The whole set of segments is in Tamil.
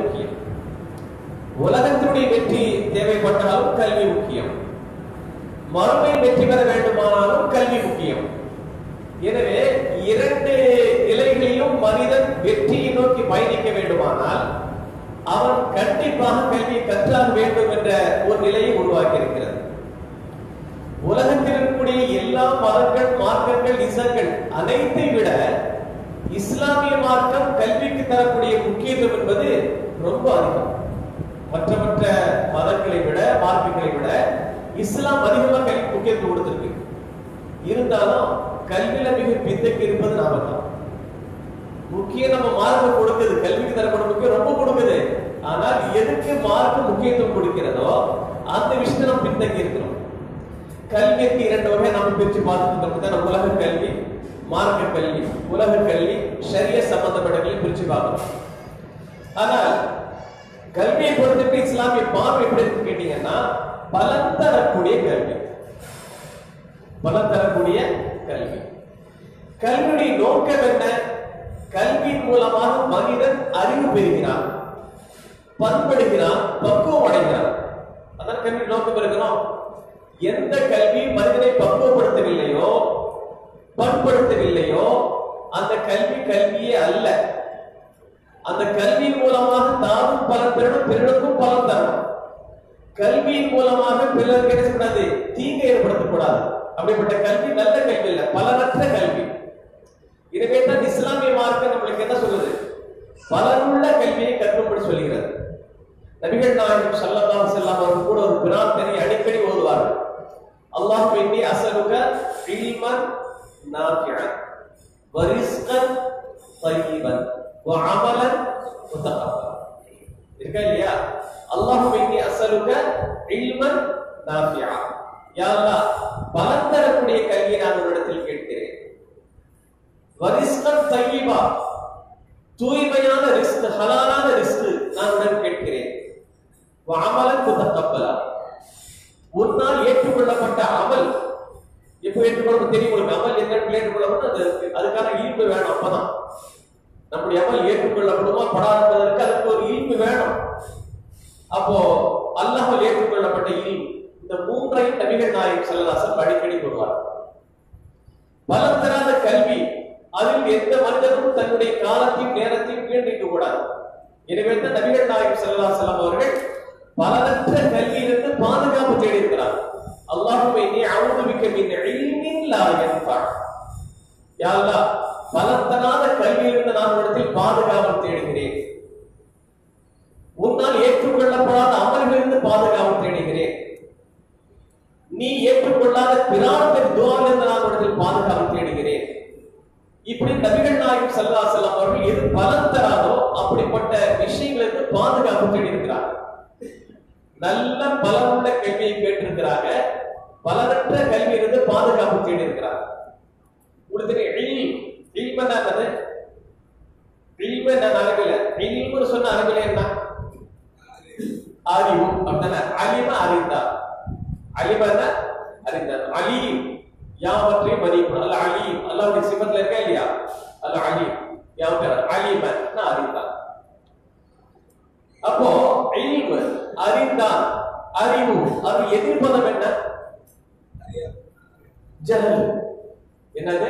முக்கியம். உலகத்தினுடைய வெற்றி தேவைப்பட்டாலும் கல்வி முக்கியம். மறுமை வெற்றி பெற வேண்டுமானாலும் கல்வி முக்கியம். எனவே இரண்டு நிலைகளிலும் மனிதன் வெற்றியை நோக்கி பயணிக்க வேண்டுமானால் அவன் கண்டிப்பாக கல்வி கற்றாக வேண்டும் என்ற ஒரு நிலையை உருவாக்கி இருக்கிறது உலகத்தில் இருக்கக்கூடிய எல்லா மதங்கள் மார்க்கங்கள் இசங்கள் அனைத்தை விட இஸ்லாமிய மார்க்கம் கல்விக்கு தரக்கூடிய முக்கியத்துவம் என்பது ரொம்ப அதிகம். மற்ற மற்ற மதங்களை விட மார்க்கங்களை விட இஸ்லாம் அதிகமா கல்வி முக்கியத்துவம் கொடுத்திருக்கு. இருந்தாலும் கல்வியில மிக பிந்தக்கு இருப்பது நாம தான் முக்கியம் நம்ம மார்க்கம் கொடுக்குது கல்விக்கு தரப்படும் முக்கியம் ரொம்ப கொடுக்குது. ஆனால் எதுக்கு மார்க்கம் முக்கியத்துவம் கொடுக்கிறதோ அந்த விஷயத்தை நம்ம பின்தங்கி இருக்கிறோம். கல்விக்கு இரண்டு வகை நம்ம பிரிச்சு பார்த்துட்டு தான் உலக கல்வி மார்க்க கல்வி உலக கல்வி ஷரிய சம்பந்தப்பட்ட கல்வி பிரிச்சு பார்க்கணும். ஆனால் கல்வியை பொறுத்துட்டு இஸ்லாமிய பார்வை எப்படி இருக்கு கேட்டீங்கன்னா பலன் தரக்கூடிய கல்வி. பலன் தரக்கூடிய கல்வி. கல்வியுடைய நோக்கம் என்ன? கல்வியின் மூலமாக மனிதன் அறிவு பெறுகிறான் பண்படுகிறான் பக்குவம் அடைகிறான். அதான் கல்வி நோக்கம் இருக்கிறோம். எந்த கல்வி மனிதனை பக்குவப்படுத்தவில்லையோ பண்படுத்தவில்லையோ? அந்த கல்வி கல்வியே அல்ல. அந்த கல்வியின் மூலமாக தானும் பலன் பெறணும் பிறனுக்கும் பலன் தரணும். கல்வியின் மூலமாக பிறர் என்ன தீங்கு ஏற்படுத்தக்கூடாது. அப்படிப்பட்ட கல்வி நல்ல கல்வி இல்ல பலனற்ற கல்வி. எனவே தான் இஸ்லாமிய மார்க்கம் நம்மளுக்கு என்ன சொல்லுது? பலனுள்ள கல்வியை கற்றும்படி சொல்கிறது. நபிகள் நாயகம் ஸல்லல்லாஹு அலைஹி வஸல்லம் அவர்கள் கூட ஒரு பிரார்த்தனை அடிக்கடி ஓதுவார்கள். அல்லாஹ் இன்னி அஸ்அலுக இல்மன் نافعا. ورزقا طيبا. وعملا متقبلا. இருக்கா இல்லையா அல்லாஹ் இன்னி அசலுக இல்மன் நாஃபியா யா அல்லாஹ் பலன் தரக்கூடிய கல்வியை நான் உன்னிடத்தில் கேட்கிறேன் வரிஸ்கன் ரிஸ்கன் தூய்மையான ரிஸ்க் ஹலாலான ரிஸ்க் நான் உடன் கேட்கிறேன் அமலன் முத்தகப்பலா உன்னால் ஏற்றுக்கொள்ளப்பட்ட அமல் எப்போ ஏற்றுக்கொள்ள தெரியும் உங்களுக்கு. அமல் எந்த இடத்துல அது அதுக்கான ஈர்ப்பு வேணும் அப்பதான். நம்முடைய அமல் ஏற்றுக்கொள்ளப்படுமா படாததற்கு அதுக்கு ஒரு ஈர்ப்பு வேணும். அப்போ அல்லாஹ் ஏற்றுக்கொள்ளப்பட்ட ஈர்ப்பு. இந்த மூன்றையும் நபிகள் நாயகம் செல்லதாசன் அடிக்கடி கூறுவார் பலம் தராத கல்வி அதில் எந்த மனிதனும் தன்னுடைய காலத்தையும் நேரத்தையும் வீண்டிக்க கூடாது. எனவே தான் நபிகள் நாயகம் ஸல்லல்லாஹு அவர்கள் பலனற்ற கல்வியிலிருந்து பாதுகாப்பு தேடி இருக்கிறார் அல்லாஹுவை நீ அவுது மின் இல்மின் லா யன்ஃபா யா அல்லாஹ் கல்வியிலிருந்து நான் இடத்தில் பாதுகாவல் தேடுகிறேன். உன்னால் ஏற்றுக்கொள்ளப்படாத அமல்களிலிருந்து பாதுகாவல் தேடுகிறேன். நீ ஏற்றுக்கொள்ளாத பிரார்த்தன் துவாலிருந்து நான் இடத்தில் பாதுகாவல் தேடுகிறேன். இப்படி நபிகள் நாயகம் செல்லா செல்லம் அவர்கள் எது பலன் தராதோ அப்படிப்பட்ட விஷயங்களுக்கு பாதுகாப்பு தேடியிருக்கிறார் நல்ல பலமுள்ள கல்வியை கேட்டிருக்கிறாங்க பலனற்ற கல்வியிலிருந்து பாதுகாப்பு தேடியிருக்கிறார். உங்களுக்கு இல்மன்னா என்னது இல்ம என்ன அரபில இல்முன்னு சொன்ன அரபில என்ன? அறிவு அப்படின்னா அலிம அறிந்தார். அலிம என்ன? அறிந்தார். அலீம். யாவற்றையும் மதிப்பு அல்ல அலீம். அல்லாவுடைய சிபத்துல இருக்கா இல்லையா? அல்ல அலீம். யாவற்றை? அலீம அறிந்தார். அப்போ இல்மு அறிந்தான் அறிவு. அது எதிர்ப்பதம் என்ன? ஜஹல். என்னது?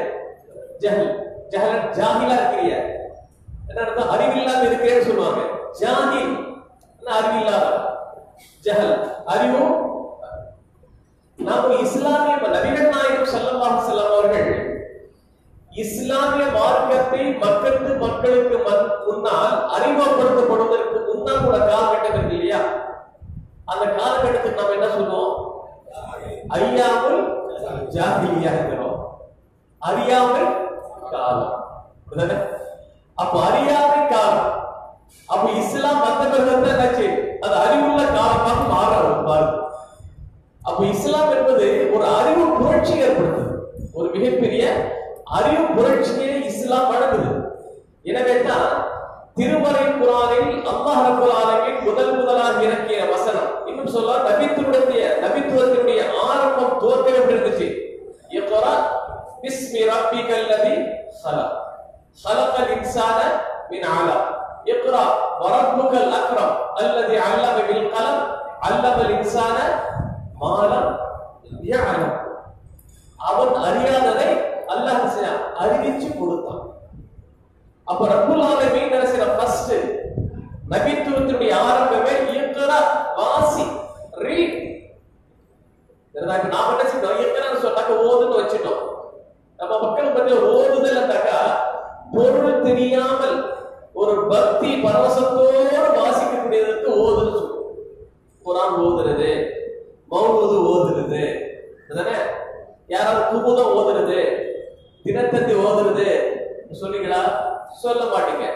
ஜஹல். ஜஹல் ஜாஹிலா இருக்கிறிய? என்ன அர்த்தம்? அறிவில்லாத இருக்கிறேன்னு சொல்லுவாங்க. ஜாஹில் அறிவில்லாத ஜஹல். அறிவும் நாம் இஸ்லாமிய நபிகள் நாயகம் ஸல்லல்லாஹு அலைஹி அவர்கள் இஸ்லாமிய மார்க்கத்தை மக்களுக்கு மக்களுக்கு முன்னால் அறிமுகப்படுத்தப்படுவதற்கு முன்னால் கூட காலகட்டம் இருக்கு இல்லையா? அந்த காலகட்டத்துக்கு நம்ம என்ன சொல்லுவோம்? அறியாமல் ஜாகிலியா இருக்கிறோம். அறியாமல் காலம். அப்ப அறியாமை காலம். அப்ப இஸ்லாம் வந்த பிறகு என்னாச்சு அது அறிவுள்ள காலமாக மாற பாருங்க. அப்ப இஸ்லாம் என்பது ஒரு அறிவு புரட்சி ஏற்படுத்துது. ஒரு மிகப்பெரிய அறிவு புரட்சியை இஸ்லாம் வழங்குது. எனவே தான் திருமறை குரானில் அல்லாஹ் ரப்பல் முதல் முதலாக இறக்கிய வசனம். இன்னும் சொல்ல நபித்துவடைய நபித்துவத்தினுடைய ஆரம்பம் தோற்றம் எப்படி இருந்துச்சு? எப்போரா பிஸ்மி ரப்பிகல் கல்லதி ஹலா ஹலகல் இன்சான மின் ஆலா எப்போரா வரப்புகல் அக்ரம் அல்லதி அல்லம வில் கலம் அல்லமல் இன்சான மாலம் யானம் அவன் அறியாததை அல்லாஹ் அறிவிச்சு கொடுத்தான். அப்ப ரப்புல் ஆலமீன் என்ன செய்யறான் ஃபர்ஸ்ட் நபித்துவத்தினுடைய ஆரம்பமே இயக்கரா வாசி. ரீட் நாம என்ன செய்யணும் சொன்னாக்க ஓதுன்னு வச்சுட்டோம். நம்ம மக்கள் மத்தியில் ஓதுதல் இருந்தாக்கா பொருள் தெரியாமல் ஒரு பக்தி பரவசத்தோடு வாசிக்கக்கூடியதற்கு ஓதுன்னு சொல்லுவோம் குரான் ஓதுறது மௌனூது ஓதுறது யாராவது குமுதம் ஓதுறது தினத்தந்தி ஓதுறது சொன்னீங்களா சொல்ல மாட்டீங்க.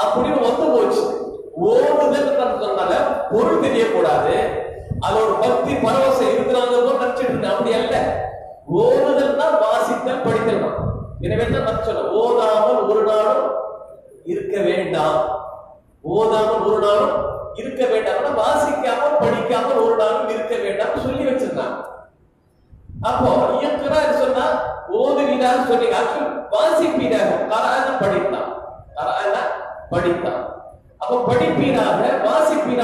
அப்படின்னு வந்து போச்சு. ஓடுதல் சொன்னால பொருள் தெரியக்கூடாது. அது ஒரு பக்தி பரவசம் இருக்கிறாங்க நினைச்சிட்டு இருந்தேன். அப்படி அல்ல. ஓடுதல் தான் வாசித்தல் படித்தல் தான். எனவே தான் நான் ஓதாமல் ஒரு நாளும் இருக்க வேண்டாம். ஓதாமல் ஒரு நாளும் இருக்க வேண்டாம். வாசிக்காமல் படிக்காமல் ஒரு நாளும் இருக்க வேண்டாம் சொல்லி வச்சிருந்தாங்க. அப்போ இயக்குனா சொன்னா ஓதுவீடாக சொன்னீங்க. வாசிப்பீடாக வாசிப்பீராக. கரான படித்தான். கரான படித்தான். அப்ப படிப்பீராக வாசிப்பீராக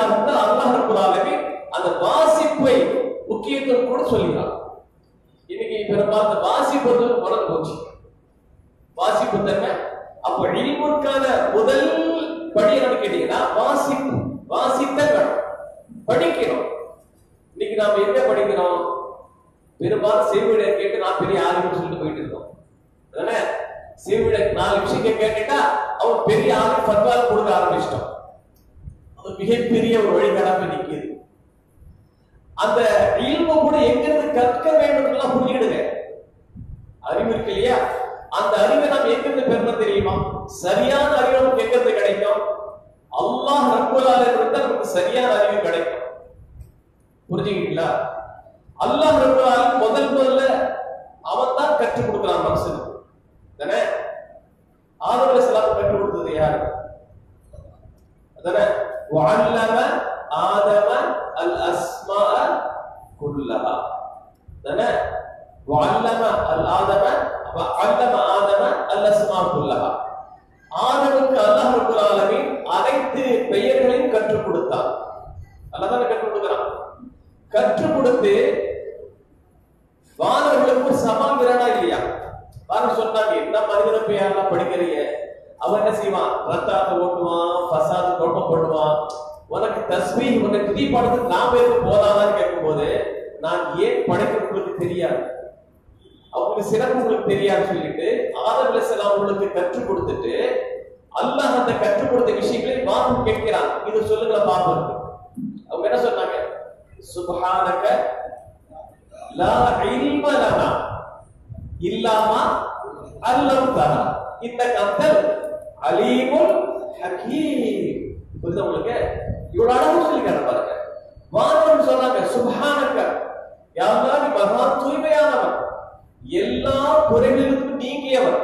எல்லா குறைகளுக்கும் நீங்கியவன்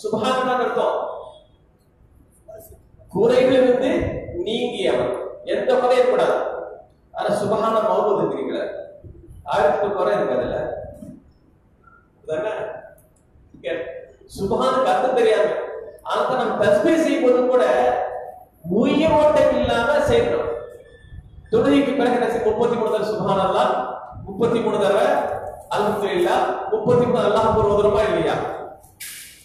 சுபஹானக அர்த்தம். குறைகளிலிருந்து நீங்கியவன் எந்த குறையும் கூடாது ஆனா சுபகான மௌனம் இருக்கிறீங்களா ஆயிரத்தி குறை இருக்கு அதுல. சுபஹான அர்த்தம் தெரியாம ஆனா நம்ம தஸ்மை செய்யும் போது கூட உயிர் ஓட்டம் இல்லாம செய்யணும். தொழுகைக்கு பிறகு என்ன செய்ய முப்பத்தி மூணு தடவை சுபஹான் முப்பத்தி மூணு தடவை அல்ஹம்துலில்லா முப்பத்தி மூணு அல்லாஹ் ஒரு இல்லையா?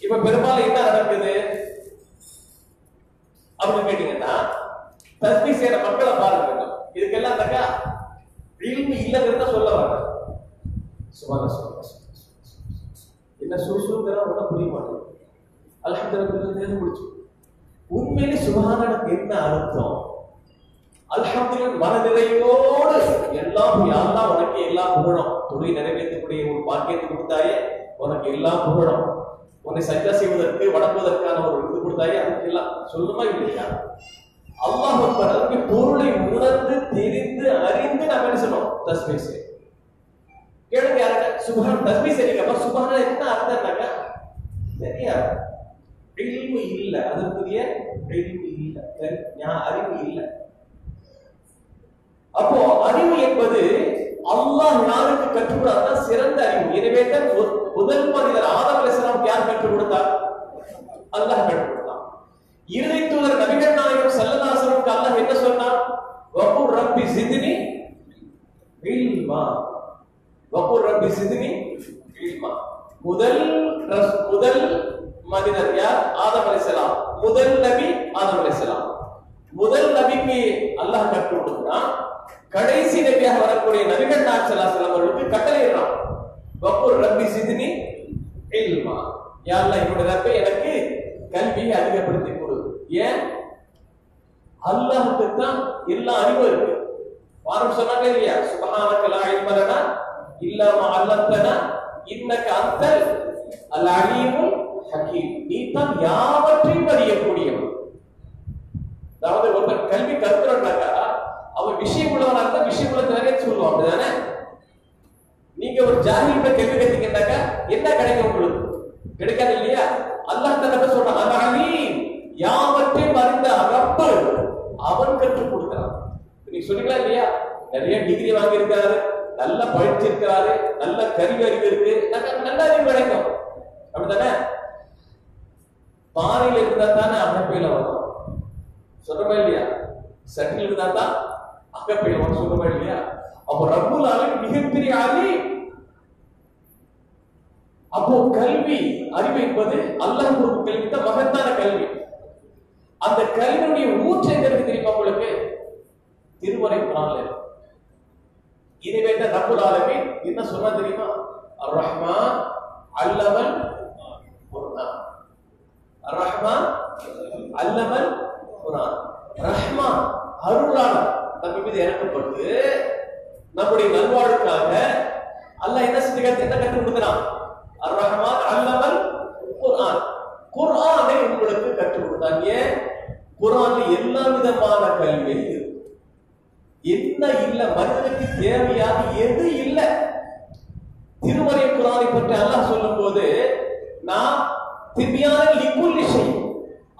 இப்ப பெரும்பாலும் என்ன நடக்குது? அப்படின்னு கேட்டீங்கன்னா தஸ்மி செய்யற மக்களை பாருங்க. இதுக்கெல்லாம் தக்கா? இல்மு இல்லைங்கிறத சொல்ல வர சுபான சொல்ல என்ன சுறுசுறுங்கிற ஒன்றும் புரிய மாட்டேங்குது. அல்ஹம்துலில்லாஹ் முடிச்சு. உண்மையிலே சுபஹானனுக்கு என்ன அர்த்தம்? அல்ஹம்துலில்லாஹ் மனநிலையோடு எல்லாம் யாரெல்லாம் உனக்கு எல்லாம் புகழும். துணை நிறைவேற்றக்கூடிய ஒரு பாக்கியத்தை கொடுத்தாயே உனக்கு எல்லாம் புகழும். உன்னை சஜா செய்வதற்கு வணங்குவதற்கான ஒரு இது கொடுத்தாயே அதுக்கு எல்லாம் சொல்லுமா இல்லையா? அல்லாஹ் அக்பர் அதுக்கு பொருளை உணர்ந்து தெரிந்து அறிந்து நாம் என்ன சொன்னோம் தஸ்மீ செய் கேளுங்க யாருங்க சுபஹான் தஸ்மீ செய்றீங்க சுபஹான் என்ன அர்த்தம்னாக்க தெரியாது. இல்மு இல்ல. அதற்குரிய இல்மு இல்ல. அறிவு இல்ல. அப்போ அறிவு என்பது அல்லாஹ் யாருக்கு கற்றுக் கொடுத்தார் சிறந்த அறிவு. எனவே தான் முதல் மனிதர் ஆதம் அலிஸ்லாம் யார் கற்றுக் கொடுத்தார்? அல்லாஹ் கற்றுக் கொடுத்தான். இறுதி தூதர் நபிகள் நாயகம் சல்லதாசனுக்கு அல்லாஹ் என்ன சொன்னார் சொன்னான் ரப்பி சிதினி இல்மா. வகுர் ரப்பி சிதினி இல்மா. முதல் முதல் மனிதர் யார்? ஆதம் அலிஸ்லாம் முதல் நபி ஆதம் அலிஸ்லாம் முதல் நபிக்கு அல்லாஹ் கற்றுக் கொடுக்கிறான் கடைசி நபியாக வரக்கூடிய நபிகள் நாயகம் செல்லம் அவர்களுக்கு கட்டளையிடுறான். வப்பூர் ரப்பி சிதினி இல்மா. யாரெல்லாம் அல்லாஹ் ரப்பை எனக்கு கல்வியை அதிகப்படுத்தி கொடு. ஏன்? அல்லாஹுக்கு தான் எல்லா அறிவும் இருக்கு. வாரம் சொன்னாங்க இல்லையா? சுபஹானக்கலா லா இல்லாம அல்லத்தனா இன்னக்கு மா அல்லம்தனா இன்னக அன்தல் அல் அலீமுல் நீ தான் யாவற்றையும் அறியக்கூடியவன். அதாவது ஒருத்தர் கல்வி கற்கிறோம்னாக்கா விஷயம் உள்ளவனா இருந்தா விஷயம் உள்ள நிறைய சொல்லுவோம் அப்படிதானே நீங்க ஒரு ஜாகில்கிட்ட கேள்வி கேட்டீங்கன்னாக்கா என்ன கிடைக்கும் உங்களுக்கு? கிடைக்காது இல்லையா? அல்லாஹ் தன்னை சொல்றான் அல் யாவற்றையும் அறிந்த ரப்பு அவன் கற்றுக் கொடுக்கிறான். நீங்க சொன்னீங்களா இல்லையா? நிறைய டிகிரி வாங்கியிருக்காரு நல்லா படிச்சிருக்கிறாரு நல்ல கல்வி அறிவு இருக்கு நல்ல- அறிவு கிடைக்கும். அப்படிதானே பாறையில் இருந்தா தானே அகப்பையில வரும். சொல்றமா இல்லையா? சட்டில் இருந்தா தான் அகப்பையில சொல்லுவா இல்லையா? அப்போ ரப்புல் ஆலமீன் மிகப்பெரிய ஆளி அப்போ கல்வி அறிவு என்பது அல்லாஹ் கொடுக்கும் மகத்தான கல்வி. அந்த கல்வியுடைய ஊற்று எங்க இருக்கு தெரியுமா உங்களுக்கு? திருமறை குரான்ல இருக்கு. இதுவே தான் ரப்புல் ஆலமீன் என்ன சொன்னா தெரியுமா? அர் ரஹ்மான் அல்லவன் குர்ஆன். அர் ரஹ்மான் அல்லவன் குர்ஆன். ரஹ்மான் அருளாளர். நம்ம மீது இறக்கப்பட்டு நம்முடைய நல்வாழ்வுக்காக அல்லாஹ் என்ன செஞ்சு என்ன கற்றுக் கொடுக்கிறான். அர் ரஹ்மான் அல்லமல் குர்ஆன். குர்ஆனை உங்களுக்கு கற்றுக் கொடுத்தான். ஏன்? குர்ஆன்ல எல்லா விதமான கல்வி என்ன இல்ல? மனிதனுக்கு தேவையான எது இல்ல? திருமறை குரானை பற்றி அல்லாஹ் சொல்லும்போது நாம் திவ்யான லிக்குல்லி செய்யும்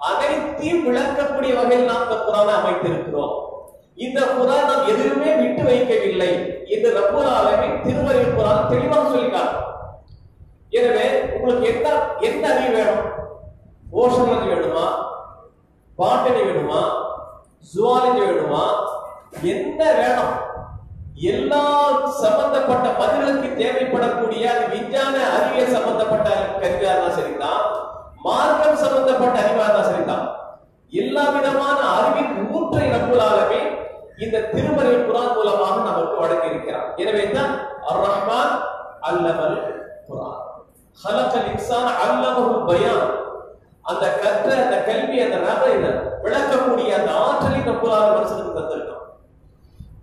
அனைத்தையும் விளக்கக்கூடிய வகையில் நாம் இந்த குரானை அமைத்திருக்கிறோம். இந்த புராணம் எதுவுமே விட்டு வைக்கவில்லை. இந்த ரப்பல் ஆலமீன் திருமறை குரான் தெளிவாக சொல்லிட்டார் எனவே உங்களுக்கு என்ன என்ன அறிவு வேணும்? ஓஷனலஜி வேணுமா? பாட்டனி வேணுமா? ஜுவாலஜி வேணுமா? என்ன வேணும்? எல்லா சம்பந்தப்பட்ட பதில்களுக்கு தேவைப்படக்கூடிய அது விஞ்ஞான அறிவியல் சம்பந்தப்பட்ட கருவியா இருந்தா சரிதான். மார்க்கம் சம்பந்தப்பட்ட அறிவா இருந்தா சரிதான். எல்லா விதமான அறிவின் ஊற்றை நம்புலாகவே இந்த திருமறை குரான் மூலமாக நமக்கு வழங்கி இருக்கிறார். எனவே தான் அர் ரஹ்மான் அல்லமல் குரான். ஹலக்கல் இன்சான் அல்லமஹுல் பயான். அந்த கற்ற அந்த கல்வி அந்த நபரை விளக்கக்கூடிய அந்த ஆற்றலை நம்புலாக மனுஷனுக்கு தந்திருக்கான்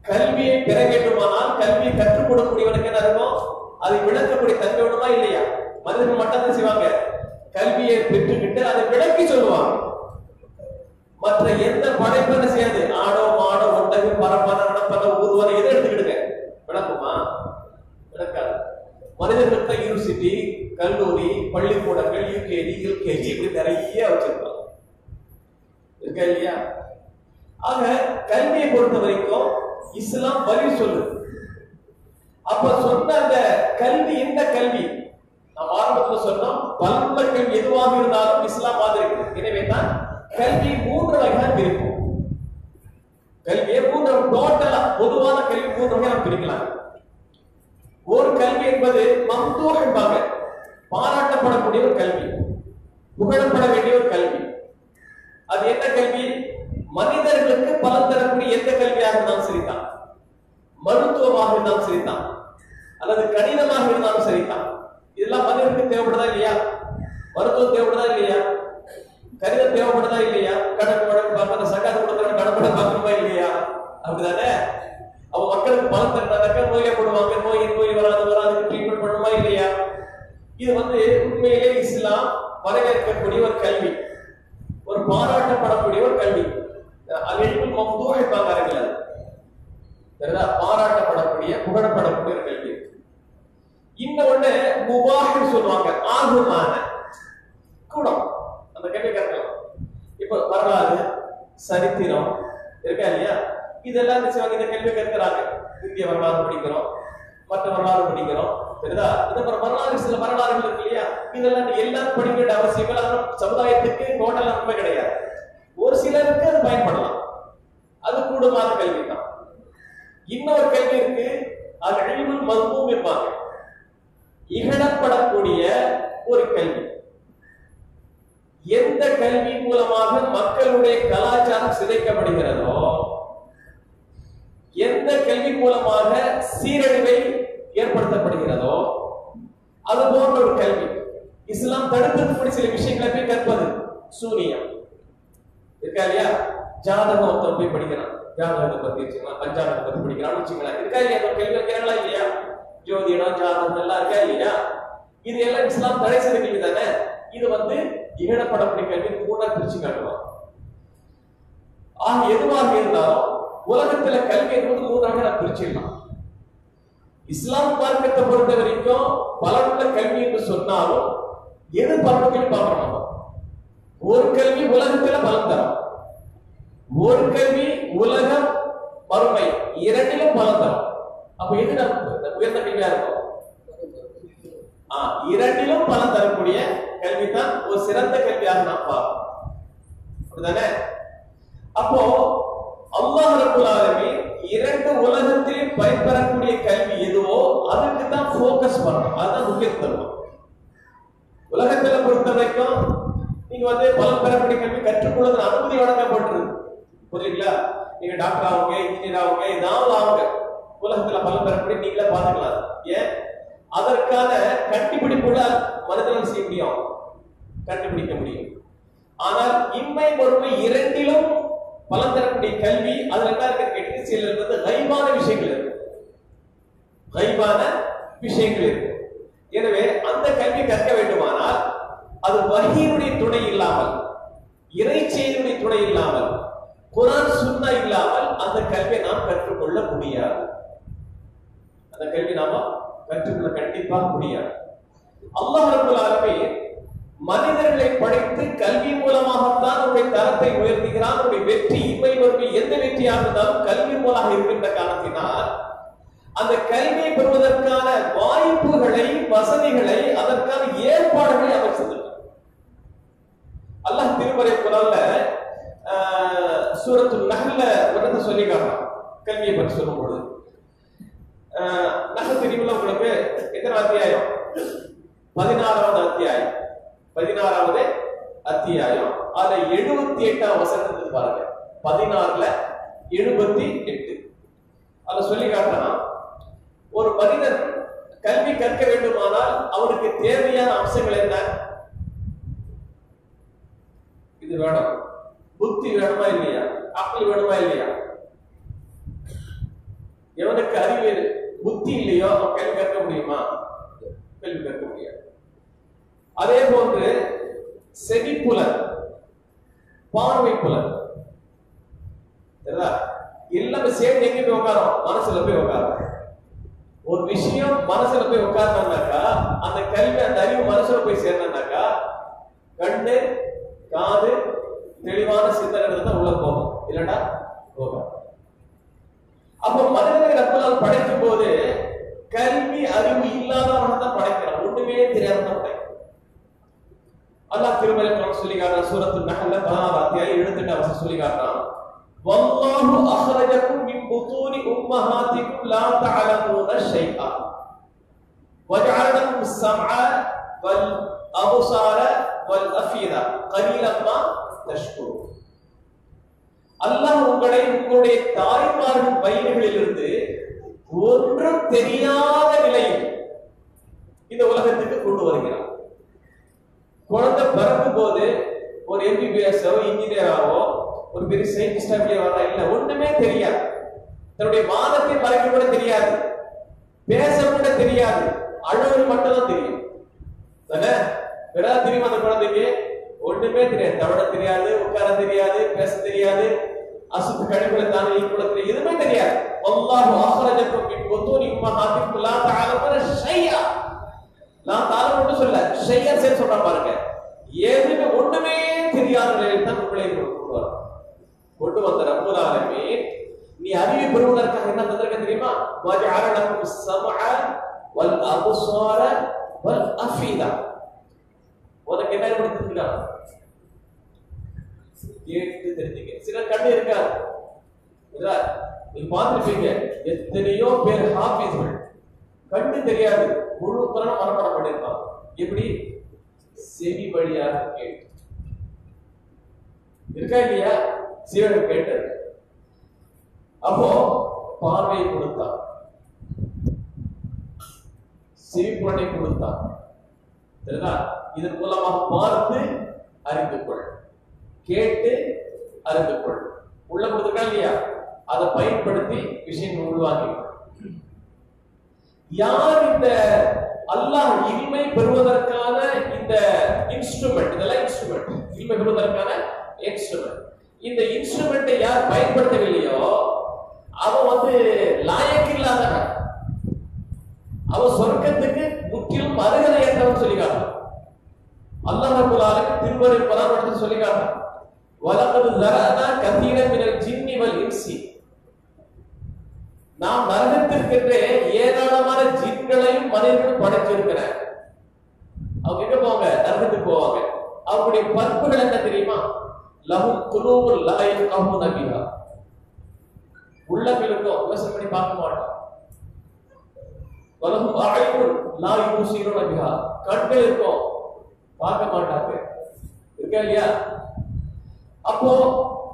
கல்வியை பெற வேண்டுமானால் கல்வியை கற்றுக் கொடுக்கக்கூடியவனுக்கு என்ன இருக்கும் அதை விளக்கக்கூடிய தன்மை வேணுமா இல்லையா? மனிதர்கள் மட்டும் தான் செய்வாங்க. கல்வியை பெற்றுக்கிட்டு அதை விளக்கி சொல்லுவாங்க. மற்ற எந்த படைப்பு என்ன செய்யாது? ஆடோ மாடோ ஒட்டகு பரப்பன நடப்பன எதை எடுத்துக்கிடுங்க? விளக்குமா? விளக்காது. மனிதர்களுக்கு யூனிவர்சிட்டி கல்லூரி பள்ளிக்கூடங்கள் யூகேஜி யூகேஜி இப்படி நிறைய வச்சிருக்கோம் இருக்கா இல்லையா? ஆக கல்வியை பொறுத்த வரைக்கும் இஸ்லாம் வழி சொல்லுது. அப்ப சொன்ன அந்த கல்வி என்ன கல்வி? நாம் ஆரம்பத்துல சொன்னோம் பல்ல எதுவாக இருந்தாலும் இஸ்லாம் மாதிரி எனவே தான் கல்வி மூன்று வகையாக இருக்கும் கல்வியை மூன்று டோட்டலா பொதுவான கல்வி மூன்று வகையாக நாம் பிரிக்கலாம். ஒரு கல்வி என்பது மம்தூ என்பாங்க. பாராட்டப்படக்கூடிய ஒரு கல்வி. புகழப்பட வேண்டிய ஒரு கல்வி. அது என்ன கல்வி? மனிதர்களுக்கு பலன் தரக்கூடிய எந்த கல்வியாக இருந்தாலும் சரிதான். மருத்துவமாக இருந்தாலும் சரிதான். அல்லது கடினமாக இருந்தாலும் சரிதான். இதெல்லாம் மனிதனுக்கு தேவைப்படுதா இல்லையா? மருத்துவம் தேவைப்படுதா இல்லையா? கடிதம் தேவைப்படுதா இல்லையா? கடன் வழக்கு பார்க்கணும் சக்காத்து கொடுக்குற கணப்பட பார்க்கணும் இல்லையா அப்படிதானே? அவ மக்களுக்கு பணம் தரனாக்க நோயை போடுவாங்க. நோய் நோய் வராது வராதுக்கு ட்ரீட்மெண்ட் பண்ணுமா இல்லையா? இது வந்து உண்மையிலே இஸ்லாம் வரவேற்கக்கூடிய ஒரு கல்வி. ஒரு பாராட்டப்படக்கூடிய ஒரு கல்வி. அழிவுள் மம்தூ இருப்பாங்க அறிஞர் பாராட்டப்படக்கூடிய புகழப்படக்கூடிய ஒரு கல்வி. இன்னொன்னு முபாஹின்னு சொல்லுவாங்க. ஆகுமான. கூடம். அந்த கல்வி கற்கலாம் இப்ப வரலாறு சரித்திரம் இருக்கா இல்லையா? இதெல்லாம் என்ன செய்வாங்க இந்த கல்வி கற்கிறாங்க இந்திய வரலாறு படிக்கிறோம் மற்ற வரலாறு படிக்கிறோம் சரிதா? இந்த வரலாறு சில வரலாறுகள் இருக்கு இல்லையா? இதெல்லாம் எல்லாரும் படிக்க வேண்டிய அவசியம் இல்லை சமுதாயத்துக்கு டோட்டல் நன்மை கிடையாது. ஒரு சிலருக்கு அது பயன்படலாம். அது அது கூடுமான கல்வி தான் இன்னொரு கல்வி இருக்கு. அது அழிவு மதுவும் இருப்பாங்க இகழப்படக்கூடிய ஒரு கல்வி எந்த கல்வி மூலமாக மக்களுடைய கலாச்சாரம் சிதைக்கப்படுகிறதோ எந்த கல்வி மூலமாக சீரழிவை ஏற்படுத்தப்படுகிறதோ அது போன்ற ஒரு கல்வி. இஸ்லாம் தடுத்திருக்கக்கூடிய சில விஷயங்களை போய் கற்பது சூனியம். இருக்கா இல்லையா? ஜாதகம் ஒருத்தன் போய் படிக்கிறான். ஜாதகத்தை பத்தி வச்சுக்கலாம். பஞ்சாங்கத்தை பத்தி படிக்கிறான்னு வச்சுக்கலாம் இருக்கா இல்லையா? ஒரு கேள்வி வைக்கிறாங்களா இல்லையா? ஜோதிடம் ஜாதகம் எல்லாம் இருக்கா இல்லையா? இது எல்லாம் இஸ்லாம் தடை செய்த தானே இது வந்து இகழப்படக்கூடிய கல்வி மூணா பிரிச்சு காட்டுவான் ஆக எதுவாக இருந்தாலும் உலகத்துல கல்வி என்பது மூன்றாக நான் பிரிச்சிடலாம். இஸ்லாம் மார்க்கத்தை பொறுத்த வரைக்கும் பலனுள்ள கல்வி என்று சொன்னாலும் எது பலன்கள் பார்க்கணும் ஒரு கல்வி உலகத்துல பலன் தரும். ஒரு கல்வி உலகம் மறுமை இரண்டிலும் பலன் தரும். அப்ப எது நம்ம உயர்ந்த கல்வியா இருக்கும்? இரண்டிலும் பலன் தரக்கூடிய கல்வி தான் ஒரு சிறந்த கல்வியாக நாம் பார்ப்போம் அப்படிதானே? அப்போ அல்லாஹ் ரப்பல் இரண்டு உலகத்திலும் பயன்பெறக்கூடிய கல்வி எதுவோ அதுக்கு தான் ஃபோக்கஸ் பண்ணணும். அதுதான் முக்கியத்துவம். உலகத்துல பொறுத்த வரைக்கும் நீங்க வந்து பலன் பெறக்கூடிய கல்வி கற்றுக்கொள்வது அனுமதி வழங்கப்பட்டிருக்கு. புரியுங்களா நீங்க டாக்டர் ஆகுங்க இன்ஜினியர் ஆகுங்க ஏதாவது ஆகுங்க உலகத்துல பலன் பெறக்கூடிய நீங்களே பார்த்துக்கலாம். ஏன்? அதற்கான கண்டுபிடிப்புல மனிதர்கள் செய்ய முடியும். கண்டுபிடிக்க முடியும். ஆனால் இம்மை பொறுமை இரண்டிலும் பலன் தரக்கூடிய கல்வி அதுல என்ன இருக்கு கேட்டு சில வந்து கைபான விஷயங்கள் இருக்கு. கைபான விஷயங்கள் இருக்கு. எனவே அந்த கல்வி கற்க வேண்டுமானால் அது வகையினுடைய துணை இல்லாமல் இறைச்செயலுடைய துணை இல்லாமல் குரான் சுண்ணா இல்லாமல் அந்த கல்வியை நாம் கற்றுக்கொள்ள முடியாது. அந்த கல்வி நாம கற்றுக்கொள்ள கண்டிப்பாக முடியாது. அல்லாஹ் ரப்பல் மனிதர்களை படைத்து கல்வி மூலமாகத்தான் அவருடைய தரத்தை உயர்த்துகிறான். உடைய வெற்றி இம்மை வறுமை எந்த வெற்றியாக இருந்தாலும் கல்வி மூலமாக இருக்கின்ற காரணத்தினால் அந்த கல்வியை பெறுவதற்கான வாய்ப்புகளை வசதிகளை அதற்கான ஏற்பாடுகளை அவர் செஞ்சிருக்கார் அல்லாஹ் திருமறை குரல்ல சூரத்து நகல்ல சொல்லி காட்டுறான் கல்வியை பற்றி சொல்லும் பொழுது ஆஹ், தெரியுமில்ல உங்களுக்கு எத்தனை அத்தியாயம்? பதினாறாவது அத்தியாயம். பதினாறாவது அத்தியாயம். அதுல எழுபத்தி எட்டாம் வசனத்துக்கு பாருங்க. பதினாறுல எழுபத்தி எட்டு. அத சொல்லி காட்டலாம். ஒரு மனிதன் கல்வி கற்க வேண்டுமானால் அவனுக்கு தேவையான அம்சங்கள் என்ன? இது வேணும். புத்தி வேணுமா இல்லையா? அக்கல் வேணுமா இல்லையா? எவனுக்கு அறிவு புத்தி இல்லையோ அவன் கேள்வி கற்க முடியுமா? கல்வி கேட்க முடியாது. அதே போன்று செவிப்புலன் பார்வை புலன் சரிதா? எல்லாமே சேர்ந்து எங்க போய் உட்காரும்? மனசுல போய் உட்காரும். ஒரு விஷயம் மனசுல போய் உட்கார்ந்தாக்கா அந்த கல்வி அந்த அறிவு மனசுல போய் சேர்ந்தாக்கா கண்ணு காது தெளிவான சிந்தனை தான் உள்ள போகும். இல்லடா போகும் அப்ப மனிதனை ரப்பலால் படைக்கும் போது கல்வி அறிவு இல்லாதவன தான் படைக்கிறான் ஒண்ணுமே தெரியாதவன படைக்கிறான் அல்லாஹ் திருமலை குரான் சொல்லி காட்டுறான் சூரத்து நஹல்ல 16 அத்தியாயம் 78 வசனம் சொல்லி காட்டுறான் வல்லாஹு அஹ்ரஜக்கும் மின் புத்தூனி உம்மஹாத்திக்கும் லா தஅலமூன ஷைஆ وجعل لكم السمع والابصار والافئده قليلا ما تشكرون அல்லாஹ் உங்களை உங்களுடைய தாய்மார்கள் வயிறுகளிலிருந்து ஒன்றும் தெரியாத நிலையில் இந்த உலகத்துக்கு கொண்டு வருகிறார். குழந்தை பிறக்கும் போது ஒரு எம்பிபிஎஸ்ஓ இன்ஜினியராவோ ஒரு பெரிய சயின்டிஸ்டா இப்படி வர இல்ல ஒண்ணுமே தெரியாது. தன்னுடைய வாதத்தை மறைக்க கூட தெரியாது. பேச கூட தெரியாது. அழுவது மட்டும் தான் தெரியும் தானே தெரியுமா அந்த குழந்தைக்கு? ஒண்ணுமே தெரியாது. தவட தெரியாது உட்கார தெரியாது பேச தெரியாது அசுத்து கழிவுகளை தானே ஈக்குள்ள எதுவுமே தெரியாது. அல்லாஹ் ஆஹ்ரஜக்கும் மின் உமா உம்மஹாத்திக்கும் லா தஅலமுன ஷையா லா தஅலமுன சொல்ல ஷையா சேர்த்து சொல்ற பாருங்க. எதுவுமே ஒண்ணுமே தெரியாத நிலையில் தான் உங்களை கொண்டு வர கொண்டு வந்த ரப்பல் நீ அறிவை பெறுவதற்காக என்ன தந்திருக்க தெரியுமா? வஜஅல லக்கும் ஸமஅ வல் அபுசார வல் அஃபீதா உனக்கு என்ன கொடுத்துருக்கா கேட்டு தெரிஞ்சுக்க. சில கண்ணு இருக்காது புரியுதா? நீங்க பார்த்துருப்பீங்க. எத்தனையோ பேர் ஹாஃபிஸ்கள். கண்ணு தெரியாது. முழு குரான் மரப்படம் பண்ணிருப்பான் எப்படி? செவி வழியாக கேட்டு. இருக்கா இல்லையா? சிவன் கேட்டது. அப்போ பார்வையை கொடுத்தான். சிரிப்புடனை கொடுத்தான். சரிதா இதன் மூலமாக பார்த்து அறிந்து கொள் கேட்டு அறிந்து கொள் உள்ள கொடுத்துருக்கா இல்லையா? அதை பயன்படுத்தி விஷயங்கள் உள்வாங்கி யார் இந்த அல்லாஹ் இனிமை பெறுவதற்கான இந்த இன்ஸ்ட்ருமெண்ட் இதெல்லாம் இன்ஸ்ட்ருமெண்ட் இனிமை பெறுவதற்கான இன்ஸ்ட்ருமெண்ட் இந்த இன்ஸ்ட்ருமெண்ட்டை யார் பயன்படுத்தவில்லையோ அவன் வந்து லாயக்கில்லாதவன் அவன் சொர்க்கத்துக்கு முற்றிலும் அருகதையற்றவன் சொல்லி காட்டான் அல்லாஹ் ரப்பல் திருமறை பராமரித்து சொல்லி காட்டான் வலக்கது ஜரஅனா கதீரன் மினல் ஜின்னி வல் இன்சி. நாம் நரகத்திற்கென்றே ஏராளமான ஜின்களையும் மனிதர்களும் படைச்சிருக்கிறேன் அவங்க எங்க போவாங்க? நரகத்துக்கு போவாங்க. அவங்களுடைய பண்புகள் என்ன தெரியுமா? லஹும் குலூபுல் லா யஃகஹூன பிஹா உள்ளம் இருக்கும். யோசனை பண்ணி பார்க்க மாட்டோம். வலஹும் அழைப்பும் லா யூசிருன பிஹா கண்கள் இருக்கும். பார்க்க மாட்டாங்க. இருக்கா இல்லையா? அப்போ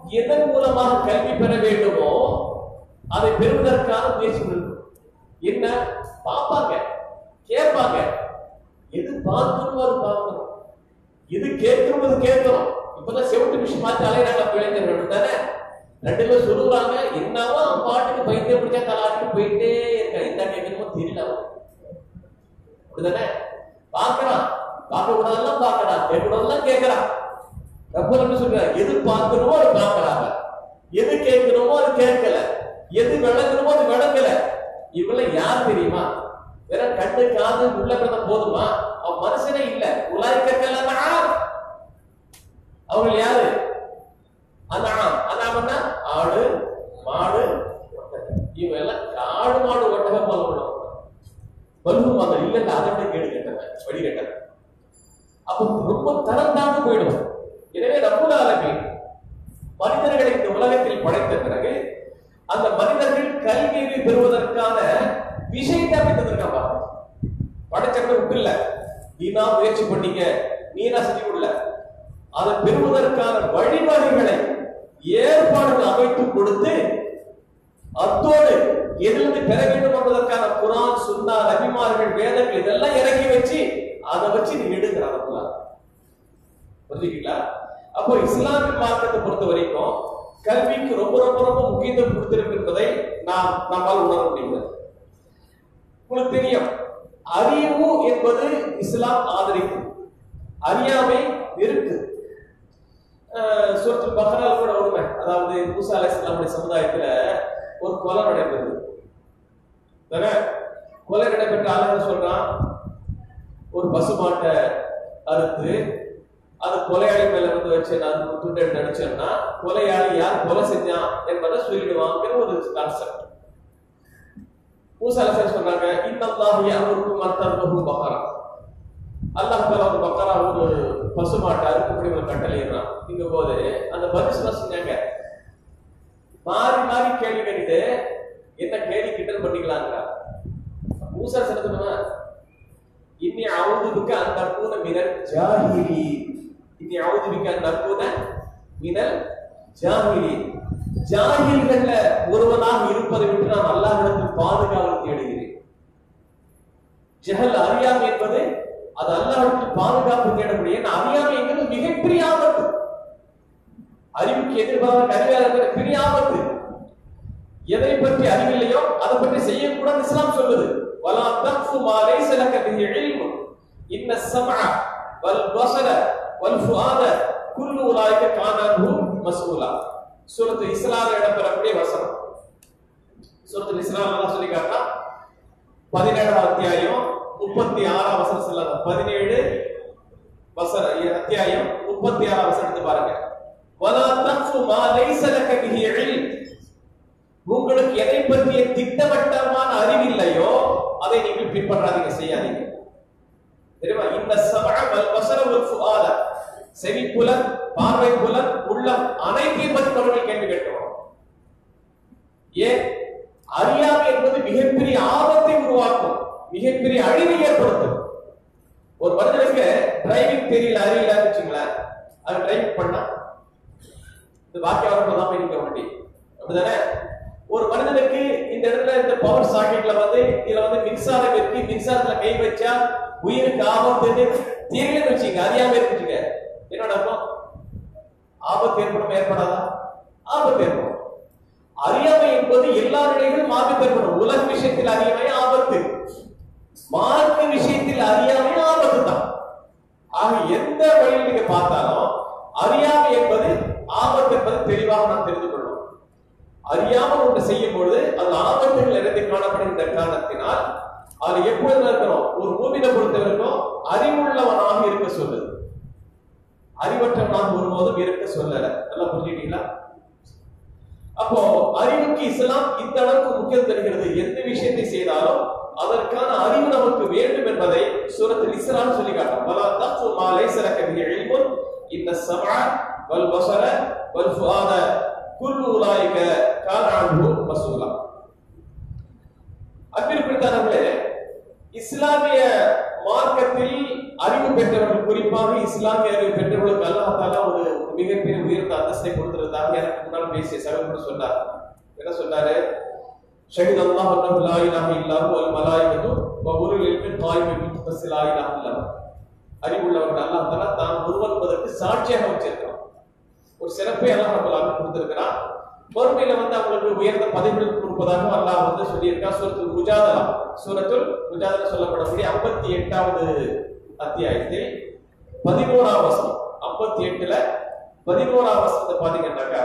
எதன் மூலமாக கல்வி பெற வேண்டுமோ அதை பெறுவதற்கான முயற்சி என்ன? பார்ப்பாங்க. கேட்பாங்க. எது பார்க்கணும் அது பார்க்கணும். எது கேட்கணும் அது கேட்கணும். இப்பதான் செவட்டு மிஷின் மாத்தி அலையிறாங்க இளைஞர்கள் தானே ரெண்டு பேரும் சொல்லுறாங்க என்னவோ அவன் பாட்டுக்கு பைத்தியம் பிடிச்சா தலாட்டிட்டு போயிட்டே இருக்க. இந்த கேட்கணுமோ தெரியல அப்படிதானே பார்க்கறான் பார்க்க கூடாதெல்லாம் பார்க்கறான் கேட்க கேட்கறான். ரப்ப என்ன சொல்றாரு? எது பார்க்கணுமோ அது பார்க்கறாங்க. எது கேட்கணுமோ அது கேட்கல. எது விளங்கணுமோ அது விளங்கல. இவங்கள யார் தெரியுமா? வேற கண்ணு காது உள்ள கிடந்த போதுமா? அவன் மனுஷனே இல்ல. உலாய்க்கெல்லாம் அவங்க யாரு? அனாம் பல்பு அந்த இல்ல இல்ல அதை விட கேடு கேட்டவன் வழி கேட்டவன் அப்போ ரொம்ப தரம் தாழ்ந்து போயிடும். எனவே ரப்புல் ஆலமீன் மனிதர்களை இந்த உலகத்தில் படைத்த பிறகு அந்த மனிதர்கள் கல்வியை பெறுவதற்கான விஷயத்தை அமைத்ததற்காக படைச்சவங்க விட்டுல நீனா முயற்சி பண்ணீங்க நீனா செஞ்சு விடல அதை பெறுவதற்கான வழிமுறைகளை ஏற்பாடுகள் அமைத்து கொடுத்து அத்தோடு எதிலிருந்து பெற வேண்டும் என்பதற்கான குரான் சுன்னா நபிமார்கள் வேதங்கள் இதெல்லாம் இறக்கி வச்சு அதை வச்சு நீ எடுக்கிறாங்க புரிஞ்சுக்கீங்களா அப்போ இஸ்லாமிய மார்க்கத்தை பொறுத்த வரைக்கும் கல்விக்கு ரொம்ப ரொம்ப ரொம்ப முக்கியத்துவம் கொடுத்திருக்கின்றதை நாம் நம்மால் உணர முடிகிறது உங்களுக்கு தெரியும் அறிவு என்பது இஸ்லாம் ஆதரிக்கும். அறியாமை இருக்கு சொத்து பகரால் கூட உண்மை. அதாவது மூசா இஸ்லாமுடைய சமுதாயத்துல ஒரு கொலை நடைபெறுது கொலை நடைபெற்ற ஆளு சொல்றான்? ஒரு பசுமாட்டை அறுத்து அது கொலையாளி மேல வந்து வச்சு நான் துண்டை நினைச்சேன்னா கொலையாளி யார்? கொலை செஞ்சான் என்பதை சொல்லிடுவாங்கிற ஒரு கான்செப்ட் மூசா அலைஹிஸ்ஸலாம் சொன்னாங்க இன்னல்லாஹு யஅமுருக்கும் மத்தர்பஹு பகரா அல்லாஹ் தஆலா ஒரு பக்கரா ஒரு பசுமாட்டை அறுக்கப்படி ஒரு கட்டளையிடுறான் இங்க போது அந்த பரிசுல சொன்னாங்க. மாறி மாறி கேள்வி கேட்டு என்ன கேள்வி கிண்டல் பண்ணிக்கலாங்கிறா மூசா செலுத்தணுமா இன்னி அவுதுபிக்க அந்த அற்புத மினல் ஜாகிரி. இன்னி அவுதுபிக்க அந்த அற்புத மினல் ஜாகிரி. ஜாகிரிகள்ல ஒருவனாக இருப்பதை விட்டு நான் அல்லாஹிடத்தில் பாதுகாவல் தேடுகிறேன். ஜெகல் அறியாமை என்பது அது அல்லாஹிடத்தில் பாதுகாப்பு தேடக்கூடிய அறியாமை என்பது மிகப்பெரிய ஆபத்து. அறிவுக்கு எதிர்பார்க்க அறிவாளர் பெரிய ஆபத்து. எதை பற்றி அறிவில்லையோ அதை பற்றி செய்யக்கூடாது இஸ்லாம் சொல்லுது. வலா தக்ஃபு மா லைஸ லக பிஹி இல்மு. இன்ன ஸம்அ வல் பஸர வல் ஃபுஆத குல்லு உலாயிக கானஹு மஸ்ஊலா. சூரத்து இஸ்லாம் இடம்பெறக்கூடிய வசனம். சூரத்து இஸ்லாம் என்ன சொல்லி காட்டா பதினேழாம் அத்தியாயம் முப்பத்தி ஆறாம் வசனம் சொல்லாத பதினேழு வசன அத்தியாயம் முப்பத்தி ஆறாம் வசனத்தை பாருங்க. வலா தக்ஃபு மா லைஸ லக பிஹி இல்ம். உங்களுக்கு எதை பற்றிய திட்டவட்டமான அறிவில்லையோ அதை நீங்கள் பின்பற்றாதீங்க செய்யாதீங்க. தெரியுமா? இந்த சமழ வல் செவி புலன் பார்வை புலன் உள்ளம் அனைத்தையும் பற்றி தொடர்பில் கேள்வி கேட்டுவோம் ஏன்? அறியாமை என்பது மிகப்பெரிய ஆபத்தை உருவாக்கும் மிகப்பெரிய அழிவை ஏற்படுத்தும். ஒரு மனிதனுக்கு டிரைவிங் தெரியல அறியல வச்சுங்களேன். அது டிரைவ் பண்ணா இந்த வாக்கிய தான் போய் நிற்க வண்டி அப்படிதானே ஒரு மனிதனுக்கு இந்த இடத்துல இந்த பவர் சாக்கெட்ல வந்து இதுல வந்து மின்சாரம் இருக்கு மின்சாரத்துல கை வச்சா உயிருக்கு ஆபத்து தெரியலன்னு வச்சுங்க அறியாம இருக்குச்சுங்க என்னோட அர்த்தம் ஆபத்து ஏற்படும் ஏற்படாதா? ஆபத்து ஏற்படும். அறியாமை என்பது எல்லா நிலைகளும் ஆபத்து ஏற்படும். உலக விஷயத்தில் அறியாமை ஆபத்து. மார்க்க விஷயத்தில் அறியாமை ஆபத்து தான் ஆக எந்த வழியில் நீங்க பார்த்தாலும் அறியாமை என்பது ஆபத்து என்பது தெளிவாக நாம் தெரிந்து கொள்வோம் அறியாமல் ஒன்று செய்யும் பொழுது அது ஆபத்துகள் நிறைந்து காணப்படுகின்ற காரணத்தினால் அது எப்பொழுது இருக்கணும் ஒரு மூவினை பொறுத்தவரைக்கும் அறிவுள்ளவனாக இருக்க சொல்லுது. அறிவற்றவனாக ஒருபோதும் இருக்க சொல்லல. நல்லா புரிஞ்சுக்கிட்டீங்களா? அப்போ அறிவுக்கு இஸ்லாம் இந்த அளவுக்கு முக்கியம் தருகிறது. எந்த விஷயத்தை செய்தாலும் அதற்கான அறிவு நமக்கு வேண்டும் என்பதை சூரத்தில் இஸ்லாம் சொல்லி காட்டும் வலா தப்பு மா லைஸ இந்த சமா வல் பஸர வல் ஃபுஆத. குல்லு உலாயிக கான அன்ஹு மஸ்ஊலா இஸ்லாமிய மார்க்கத்தில் அறிவு பெற்றவர்கள் குறிப்பாக இஸ்லாமிய அறிவு பெற்றவர்களுக்கு அல்லாஹால தாலா ஒரு மிகப்பெரிய உயர்ந்த அந்தஸ்தை கொடுத்திருந்ததாக எனக்கு முன்னால் பேசிய சகோதரர் சொன்னார். என்ன சொன்னாரு? ஷஹித் அல்லாஹ் அன்னஹு லா இலாஹ இல்லாஹு வல் மலாயிகத்து வ உலுல் இல்மி லா இலாஹ அறிவுள்ளவர்கள் அல்லாஹ் தாலா தான் ஒருவன் சாட்சியாக வச்சிருக்கிறார் ஒரு சிறப்பை அல்லாஹ் ரப்பல் ஆலமீன் கொடுத்திருக்கிறான். மறுமையில வந்து அவங்களுக்கு உயர்ந்த பதவிகள் கொடுப்பதாக அல்லாஹ் வந்து சொல்லியிருக்கா. சூரத்துல் முஜாதலா சூரத்துல் முஜாதலா சொல்லப்படக்கூடிய ஐம்பத்தி எட்டாவது அத்தியாயத்தில் பதிமூணாம் வசனம் ஐம்பத்தி எட்டுல பதிமூணாம் வசனத்தை பாத்தீங்கன்னாக்கா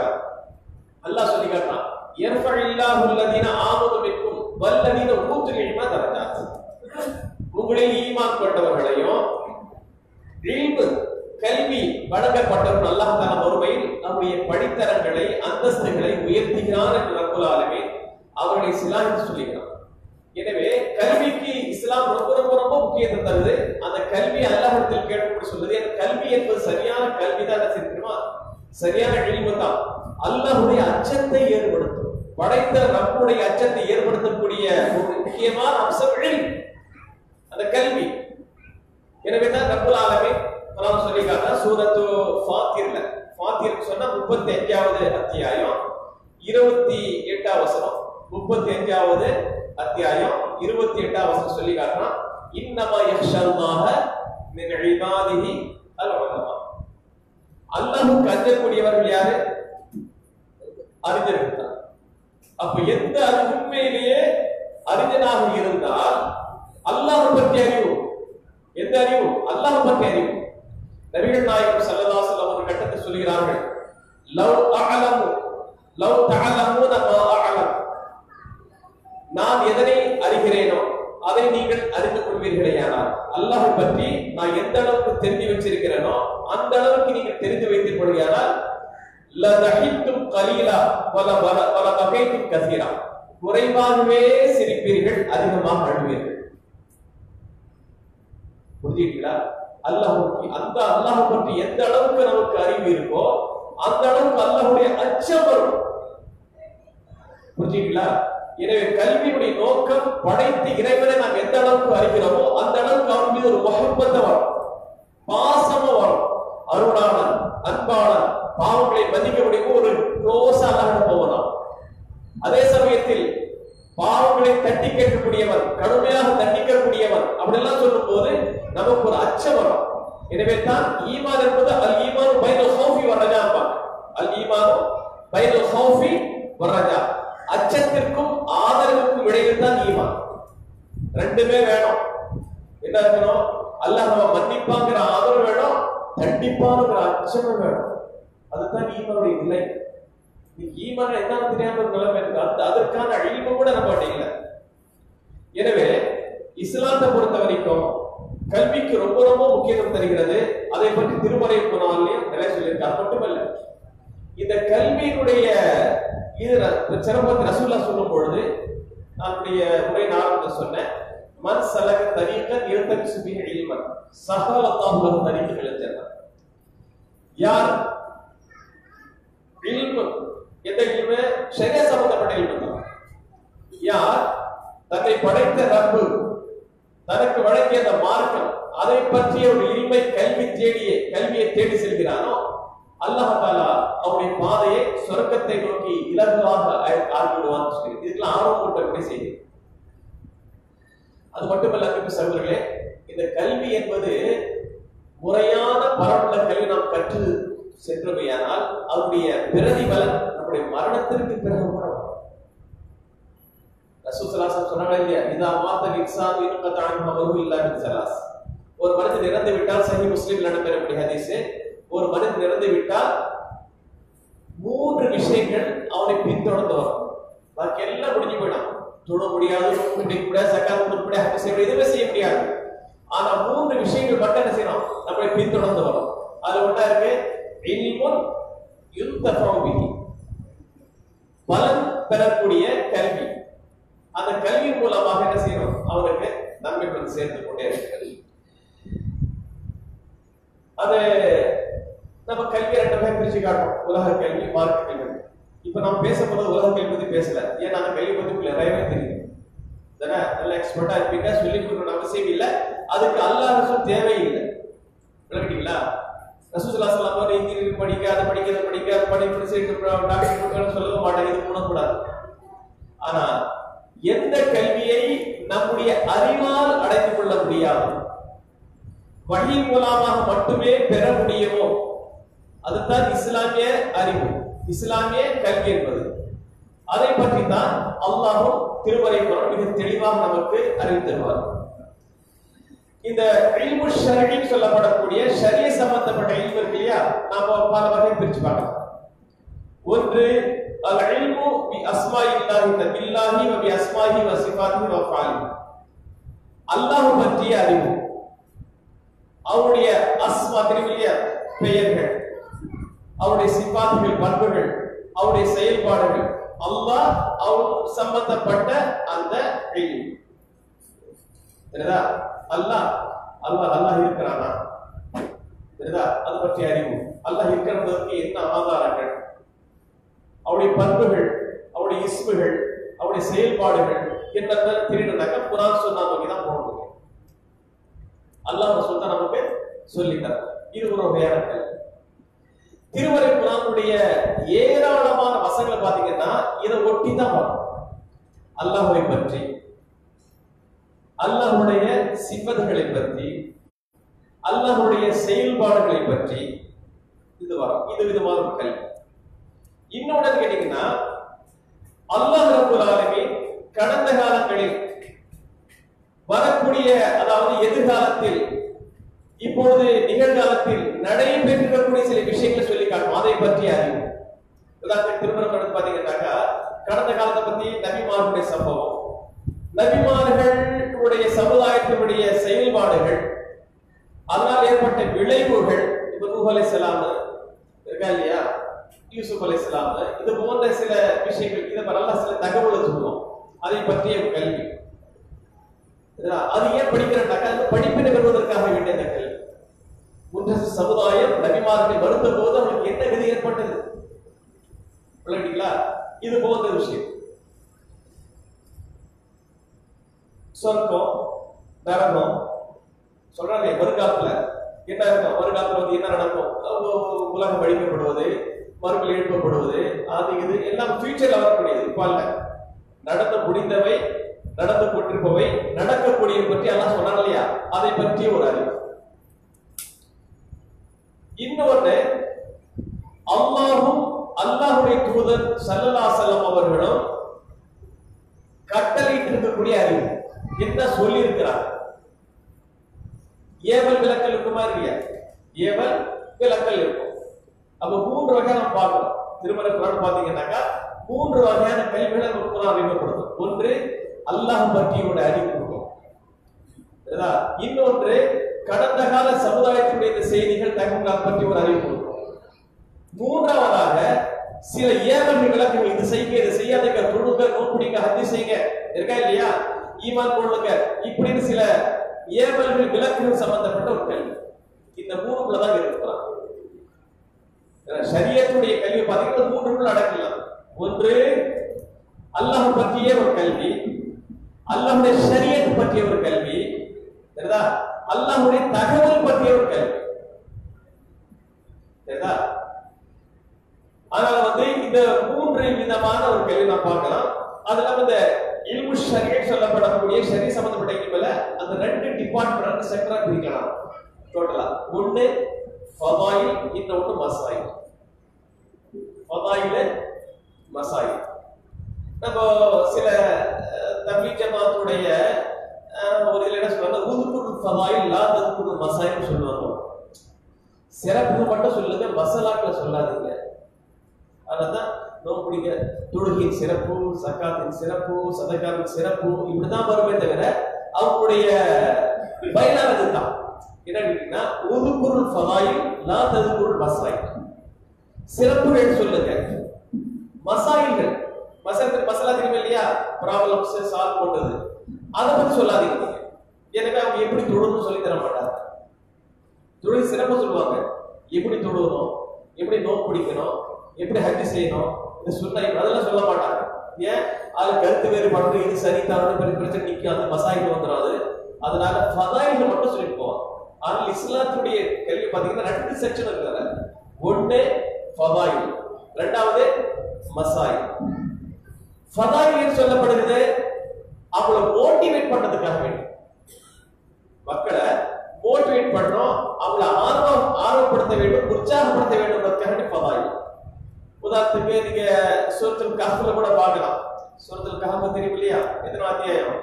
அல்லாஹ் சொல்லி காட்டுறான். இல்லாத அல்லதீன ஆமது மின்கும் வல்லதீன ஊத்துல் இல்ம தரஜாத். உங்களில் ஈமான் கொண்டவர்களையும் கல்வி வழங்கப்பட்டதும் அல்லாஹ் தஆலா மறுமையில் நம்முடைய படித்தரங்களை அந்தஸ்துகளை உயர்த்துகிறார் என்று ரப்புல் ஆலமீன் அவர்களை சிலாகித்து சொல்லுகிறார் எனவே கல்விக்கு இஸ்லாம் ரொம்ப ரொம்ப ரொம்ப முக்கியத்துவம் தருது. அந்த கல்வி அல்லாஹிடத்தில் கேட்கப்பட்டு சொல்லுது என் கல்வி என்பது சரியான கல்வி தான் தெரியுமா? சரியான இழிவு தான். அல்லாஹுடைய அச்சத்தை ஏற்படுத்தும். படைத்த நம்முடைய அச்சத்தை ஏற்படுத்தக்கூடிய ஒரு முக்கியமான அம்சம் அந்த கல்வி. எனவே தான் ரப்புல் ஆலமீன் அல்லாஹ் சூரத்து ஃபாத்திர்ல. ஃபாத்திர் சொன்னா முப்பத்தி அஞ்சாவது அத்தியாயம் இருபத்தி எட்டாம் வசனம். முப்பத்தி அஞ்சாவது அத்தியாயம் இருபத்தி எட்டாம் வசனம் சொல்லி காட்டுறான் இன்னமா யஹ்ஷல்லாஹ மின் இபாதிஹி அல் உலமா அல்லாஹ்வுக்கு அஞ்சக்கூடியவர்கள் யாரு? அறிஞர்கள். தான் அப்ப எந்த உண்மையிலேயே அறிஞனாக இருந்தால் அல்லாஹ் பற்றி அறிவு. எந்த அறிவு? அல்லாஹ் பற்றி அறிவு. நபிகள் நாயகம் ஸல்லல்லாஹு அலைஹி கட்டத்தில் ஒரு கட்டத்தை சொல்கிறார்கள் லவ் அகலமு லவ் தகலமு நம்ம நான் எதனை அறிகிறேனோ அதை நீங்கள் அறிந்து கொள்வீர்களேயானால் அல்லாஹை பற்றி நான் எந்த அளவுக்கு தெரிந்து வச்சிருக்கிறேனோ அந்த அளவுக்கு நீங்கள் தெரிந்து வைத்துக் கொள்கையானால் லதஹித்தும் கலீலா பல வல பல பகைத்தும் கசீரா. குறைவாகவே சிரிப்பீர்கள் அதிகமாக அழுவீர்கள். புரிஞ்சுட்டீங்களா அல்லாஹ் அந்த அல்லாஹ் பற்றி எந்த அளவுக்கு நமக்கு அறிவு இருக்கோ அந்த அளவுக்கு அல்லாஹுடைய அச்சம் வரும். புரிஞ்சுங்களா எனவே கல்வியுடைய நோக்கம் படைத்து இறைவனை நாம் எந்த அளவுக்கு அறிகிறோமோ அந்த அளவுக்கு அவன் மீது ஒரு முகப்பத்தை வரும். பாசமும் வரும். அருளாளன் அன்பாளன் பாவங்களை மதிக்கக்கூடிய ஒரு க்ளோஸா அல்லாஹ் போகலாம். அதே சமயத்தில் பாவங்களை தட்டி கேட்கக்கூடியவன் கடுமையாக தண்டிக்கக்கூடியவன் அப்படிலாம் சொல்லும் போது நமக்கு ஒரு அச்சம் வரும். எனவே தான் ஈமான் என்பது அல் ஈமான் பைனல் ஹௌஃபி வரஜா அல் ஈமான் பைனல் ஹௌஃபி வரஜா அச்சத்திற்கும் ஆதரவுக்கும் இடையில் தான் ஈமான். ரெண்டுமே வேணும். என்ன இருக்கணும்? அல்லாஹ் நம்ம மன்னிப்பாங்கிற ஆதரவு வேணும் தண்டிப்பாங்கிற அச்சமும் வேணும். அதுதான் ஈமானுடைய நிலை. ஈமான் என்னன்னு தெரியாம ஒரு நிலைமை இருக்கு அந்த அதற்கான அழிவு கூட நம்ம இல்லை எனவே இஸ்லாத்தை பொறுத்த வரைக்கும் கல்விக்கு ரொம்ப ரொம்ப முக்கியத்துவம் தருகிறது. அதை பற்றி திருமறை போனாலையும் நிலை சொல்லியிருக்கார் மட்டுமல்ல இந்த கல்வியினுடைய இது சிறப்பத்தை ரசூல்லா சொல்லும் பொழுது நம்முடைய உரை நான் சொன்னேன். மன் சலக தரீகன் இருத்தல் சுபிக இல்மன். சகலத்தாஹு தரீக விளைச்சல் யார்? இல்மன் எந்த இல்மு ஷரிய சம்பந்தப்பட்ட யார்? தான் தன்னை படைத்த ரப்பு தனக்கு வழங்கிய அந்த மார்க்கம் அதை பற்றிய ஒரு இனிமை கல்வி தேடிய கல்வியை தேடி செல்கிறானோ அல்லாஹ் தாலா அவனுடைய பாதையை சொர்க்கத்தை நோக்கி இலகுவாக ஆகிவிடுவான்னு சொல்லி இதுக்கெல்லாம் ஆர்வம் கூட்டக்கூடிய செய்தி அது மட்டுமல்ல அன்பு சகோதரர்களே இந்த கல்வி என்பது முறையான பரவுள்ள கல்வி நாம் கற்று சென்றமையானால் அதனுடைய பிரதிபலன் நம்முடைய மரணத்திற்கு பிறகு கூட வரும். ரசூசலாசம் சொன்னாங்க இல்லையா இதா மாத்த இன்சான் இன்கத்தான் அமரு இல்லா மின் சலாஸ் ஒரு மனிதன் இறந்து விட்டால் சஹி முஸ்லிம் இடம்பெறக்கூடிய ஹதீஸ் ஒரு மனிதன் இறந்து விட்டால் மூன்று விஷயங்கள் அவனை பின்தொடர்ந்து வரும். பாக்கி எல்லாம் முடிஞ்சு போயிடும். தொழ முடியாது குடிக்க முடியாது சக்காத் கொடுக்க முடியாது செய்ய எதுவுமே செய்ய முடியாது. ஆனா மூன்று விஷயங்கள் மட்டும் என்ன செய்யணும்? நம்மளை பின்தொடர்ந்து வரும். அதுல ஒண்ணா இருக்கு இல்முன் யுந்தஃபவு பலன் பெறக்கூடிய கல்வி. அந்த கல்வி மூலமாக என்ன செய்யணும்? அவருக்கு நன்மைகள் சேர்த்து கொண்டே இருக்கிறது. அது நம்ம கல்வி ரெண்டு பேர் பிரிச்சு காட்டணும் உலக கல்வி மார்க்க கல்வி. இப்ப நம்ம பேசும்போது உலக கல்வி பத்தி பேசல. ஏன்னா அந்த கல்வி பத்தி உங்களுக்கு நிறையவே தெரியும். தானே நல்ல எக்ஸ்பர்ட்டா இருப்பீங்க. சொல்லி கொடுக்கணும் அவசியம் இல்லை. அதுக்கு அல்லாஹ் தேவையில்லை. விளக்கிட்டீங்களா ரசூசுல்லா சொல்லாம ஒரு இன்ஜினியரிங் படிக்க அதை படிக்க இதை படிக்க அது படி படிச்சு டாக்டர் கொடுக்கணும்னு மாட்டாங்க இது பண்ணக்கூடாது ஆனா எந்த கல்வியை நம்முடைய அறிவால் அடைந்து கொள்ள முடியாது வழி மூலமாக மட்டுமே பெற முடியுமோ அதுதான் இஸ்லாமிய அறிவு. இஸ்லாமிய கல்வி என்பது. அதை பற்றி தான் அல்லாஹும் திருமறை மிக தெளிவாக நமக்கு அறிவித்திருவார்கள் இந்த இல்மு ஷரீன்னு சொல்லப்படக்கூடிய ஷரிய சம்பந்தப்பட்ட இல்மு இருக்கு இல்லையா? நாம பல வகை பிரிச்சு பார்க்கலாம். ஒன்று அல் இல்மு பி அஸ்மாஇல்லாஹி பில்லாஹி வ பி அஸ்மாஹி வ சிஃபாத்திஹி வ ஃபாலி அல்லாஹ் பற்றிய அறிவு. அவருடைய அஸ்மா தெரிவிய பெயர்கள். அவருடைய சிபாத்துகள் பண்புகள். அவருடைய செயல்பாடுகள். அல்லாஹ் அவர் சம்பந்தப்பட்ட அந்த இல்மு தெரியுதா? அல்லாஹ் அல்லாஹ் அல்லாஹ் இருக்கிறானா? தெரியுதா? அது பற்றி அறிவு. அல்லாஹ் இருக்கிறதற்கு என்ன ஆதாரங்கள்? அவருடைய பண்புகள் அவருடைய இஸ்புகள் அவருடைய செயல்பாடுகள் என்னென்ன தெரியணும்னாக்க குரான் சொன்னா நோக்கி தான் போக முடியும் அல்லாஹ் சொல்ல நமக்கு சொல்லித்தர இது ஒரு வகையான கல்வி. திருமறை குரானுடைய ஏராளமான வசங்களை பாத்தீங்கன்னா இதை ஒட்டி தான் வரும் அல்லாஹை பற்றி அல்லாஹுடைய சிபத்துகளை பற்றி அல்லாஹுடைய செயல்பாடுகளை பற்றி இது வரும். இது விதமான ஒரு கல்வி. இன்னொன்னு கேட்டீங்கன்னா அல்லாஹ் ரபுல் கடந்த காலங்களில் வரக்கூடிய அதாவது எதிர்காலத்தில் இப்பொழுது நிகழ்காலத்தில் நடைபெற்றிருக்கக்கூடிய சில விஷயங்களை சொல்லி காட்டும். அதை பற்றி அறிவு உதாரணத்துக்கு திருமணம் எடுத்து பாத்தீங்கன்னாக்கா கடந்த காலத்தை பத்தி நபிமாருடைய சம்பவம் நபிமார்களுடைய சமுதாயத்தினுடைய செயல்பாடுகள் அதனால் ஏற்பட்ட விளைவுகள் இப்ப நூஹ் அலைஹிஸ்ஸலாம் இருக்கா இல்லையா? யூசுப் அலைஹிஸ்ஸலாம் இது போன்ற சில விஷயங்கள் இதை நல்ல சில தகவலை சொல்லுவோம். அதை பற்றிய கல்வி. அது ஏன் படிக்கிறேன்னாக்கா அந்த படிப்பினை பெறுவதற்காக வேண்டிய அந்த கல்வி. முன்ன சமுதாயம் நபிமார்களை மறுத்த போது அவங்களுக்கு என்ன கதி ஏற்பட்டது? விளங்கிட்டீங்களா இது போன்ற விஷயம். சொர்க்கம் நரகம் சொல்றாங்க வருங்காலத்துல என்ன இருக்கும்? வருங்காலத்துல வந்து என்ன நடக்கும்? உலகம் அழிக்கப்படுவது மறுபில் எழுப்பப்படுவது அது இது எல்லாம் ஃபியூச்சர்ல வரக்கூடியது. இப்ப அல்ல. நடந்து முடிந்தவை நடந்து கொண்டிருப்பவை நடக்கக்கூடிய பற்றி எல்லாம் சொன்னாங்க இல்லையா? அதை பற்றி ஒரு அறிவு. இன்னொன்று அல்லாஹும் அல்லாஹுடைய தூதர் சல்லல்லா செல்லம் அவர்களும் கட்டளையிட்டிருக்கக்கூடிய அறிவு. என்ன சொல்லி இருக்கிறார் ஏவல் விளக்கல் இருக்குமா இல்லையா? ஏவல் விலக்கல் இருக்கும். அப்ப மூன்று வகையான நம்ம பார்க்கிறோம் திருமண குரான் பாத்தீங்கன்னாக்கா மூன்று வகையான கல்விகளை நம்ம குரான் அறிமுகப்படுத்தும். ஒன்று அல்லாஹ் பற்றியோட அறிவு கொடுக்கும் இன்னொன்று கடந்த கால சமுதாயத்துடைய இந்த செய்திகள் தகவல்கள் பற்றி ஒரு அறிவு கொடுக்கும் மூன்றாவதாக சில ஏவல்கள் விளக்குகள் இது செய்யுங்க இது செய்யாதீங்க தொழுங்க நோக்குடிங்க ஹத்தி செய்யுங்க. இருக்கா இல்லையா? ஈமான் கொள்ளுங்க. இப்படின்னு சில ஏவல்கள் விளக்குகள் சம்பந்தப்பட்ட ஒரு கல்வி. இந்த மூணுக்குள்ளதான் இருக்கிறான் சரியத்துடைய கல்வி பார்த்தீங்கன்னா மூன்றுக்குள்ள அடக்கலாம் ஒன்று அல்லாஹ் பற்றிய ஒரு கல்வி. அல்லாஹுடைய ஷரியத் பற்றிய ஒரு கல்வி. சரிதா அல்லாஹ்வுடைய தகவல் பற்றிய ஒரு கல்வி. சரிதா அதனால வந்து இந்த மூன்று விதமான ஒரு கல்வி நாம் பார்க்கலாம். அதுல வந்து இந்த இல்மு ஷரியை சொல்லப்படக்கூடிய ஷரி சம்பந்தப்பட்ட இல்முல அந்த ரெண்டு டிபார்ட்மெண்ட் ரெண்டு செக்டரா பிரிக்கலாம். டோட்டலா ஒண்ணு ஃபதாயில் இன்னொன்னு மசாயில் ஃபதாயில் மசாயில் நம்ம சில தபீல் ஜமாத்துடைய ஒரு இதில் என்ன சொல்லுவாங்க உதுக்குரு ஃபதாயில் லா ததுக்குரு மசாயில் சொல்லுவாங்க. சிறப்பு மட்டும் சொல்லுங்க மசாலாக்களை சொல்லாதீங்க. அதனாலதான் நோம்புடிங்க தொழுகையின் சிறப்பு சக்காத்தின் சிறப்பு சதக்காவின் சிறப்பு இப்படிதான் வருமே தவிர அவங்களுடைய பயனானது தான் என்ன கேட்டீங்கன்னா ஒரு பொருள் ஃபதாயில் லா ததுக்குருள் மசாயில். சிறப்புகள் சொல்லுங்க. மசாயில்கள். மசாலத்தில் மசாலா தெரியும் இல்லையா? ப்ராப்ளம்ஸ் சால்வ் பண்றது அதை பத்தி சொல்லாதீங்க. நீங்க. எனவே அவங்க எப்படி தொழணும்னு சொல்லி தர மாட்டாங்க. தொழில் சிறப்பு சொல்லுவாங்க. எப்படி தொழுகணும்? எப்படி நோய் பிடிக்கணும்? எப்படி ஹஜ் செய்யணும்? சொன்ன சுண்ணை அதெல்லாம் சொல்ல மாட்டாங்க ஏன்? அது கருத்து வேறுபாடு இது சரி தவறு பெரிய பிரச்சனை நிற்கும் அந்த வந்துடாது. அதனால ஃபதாயில் மட்டும் சொல்லிட்டு போவாங்க. ஆனால் இஸ்லாத்துடைய கல்வி பார்த்தீங்கன்னா ரெண்டு செக்ஷன் இருக்கிறது ஒன்று ஃபதாயில் ரெண்டாவது மசாயில். ஃபதாயில் சொல்லப்படுகிறது அவங்கள மோட்டிவேட் பண்றதுக்காக வேண்டி. மக்களை மோட்டிவேட் பண்றோம் அவங்கள ஆர்வம் ஆர்வப்படுத்த வேண்டும் உற்சாகப்படுத்த வேண்டும் என்பதற்காக ஃபதாயில். உதாரணத்துக்கு நீங்க சூரத்தில் கஹப்ல கூட பார்க்கலாம் சூரத்தில் கஹப் தெரியும் இல்லையா எத்தனை அத்தியாயம்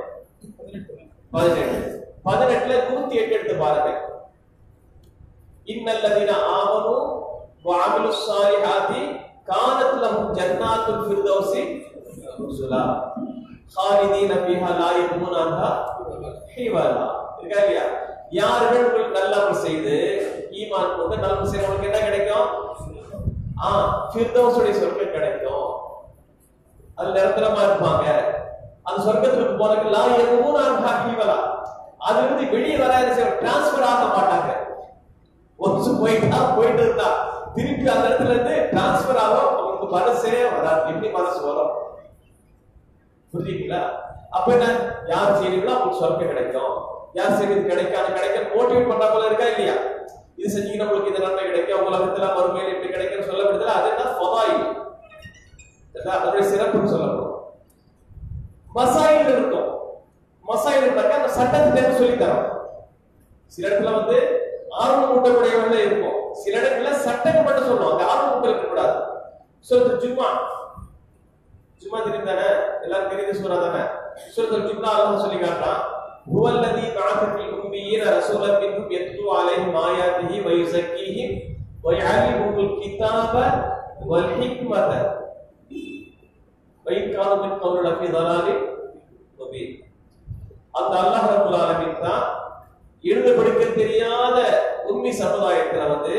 பதினெட்டு பதினெட்டுல நூத்தி எட்டு எடுத்து பாருங்க இன்னல்லதீன ஆமனு வாமிலு சாலிஹாதி கானத் லஹும் ஜன்னாத்துல் ஃபிர்தௌசி நுசுலா ஹாலிதீன ஃபீஹா லா யகுமுன் அன்ஹா ஹிவாலா இருக்கா இல்லையா யார்கள் உங்களுக்கு நல்ல செய்து ஈமான் கொண்டு நல்ல செய்யறவங்களுக்கு என்ன கிடைக்கும் ஆ ஃபிர்தௌஸுடைய சொர்க்கம் கிடைக்கும். அது நிரந்தரமா இருப்பாங்க. அந்த சொர்க்கத்துக்கு போனக்கு லா எதுவும் நான் ஹாக்கிவலா அதுல இருந்து வெளியே வர டிரான்ஸ்பர் ஆக மாட்டாங்க. ஒன்று போயிட்டா போயிட்டு இருந்தா. திருப்பி அந்த இடத்துல இருந்து டிரான்ஸ்பர் ஆகும் அவங்களுக்கு மனசே வராது. எப்படி மனசு வரும்? புரியுதுங்களா அப்ப என்ன? யார் செய்றீங்களோ அவங்களுக்கு சொர்க்கம் கிடைக்கும். யார் செய்யறது கிடைக்காது கிடைக்க மோட்டிவேட் பண்ற போல இருக்கா இல்லையா? இது செஞ்சீங்கன்னா உங்களுக்கு இந்த நன்மை கிடைக்கும். உலகத்துல மறுமையில் எப்படி கிடைக்கும்? அது என்ன ஃபதாயில் அதான் அதோடைய சிறப்புன்னு சொல்லப்படும் மசாயில் இருக்கும் மசாயில் இருந்தாக்க அந்த சட்டத்தை சொல்லி தரோம் சில இடத்துல வந்து ஆர்வம் ஊட்டக்கூடியவர்கள் இருக்கும் சில இடத்துல சட்டங்கள் மட்டும் சொல்லுவோம் அந்த ஆர்வம் ஊட்ட இருக்கக்கூடாது சொல்றது ஜும்மா ஜும்மா தெரியும் தானே எல்லாரும் தெரியுது சூறா தானே சூரத்துல் ஜும்மா அல்லாஹ் சொல்லி காட்டுறான் هو الذي بعث في الأميين رسولا منهم يتلو عليهم آياته ويزكيهم ويعلمهم الكتاب والحكمة وإن كانوا من قبل لفي ضلال مبين அந்த அல்லாஹ் ரபுல் ஆலமீன் தான் எழுத படிக்க தெரியாத உண்மை சமுதாயத்துல வந்து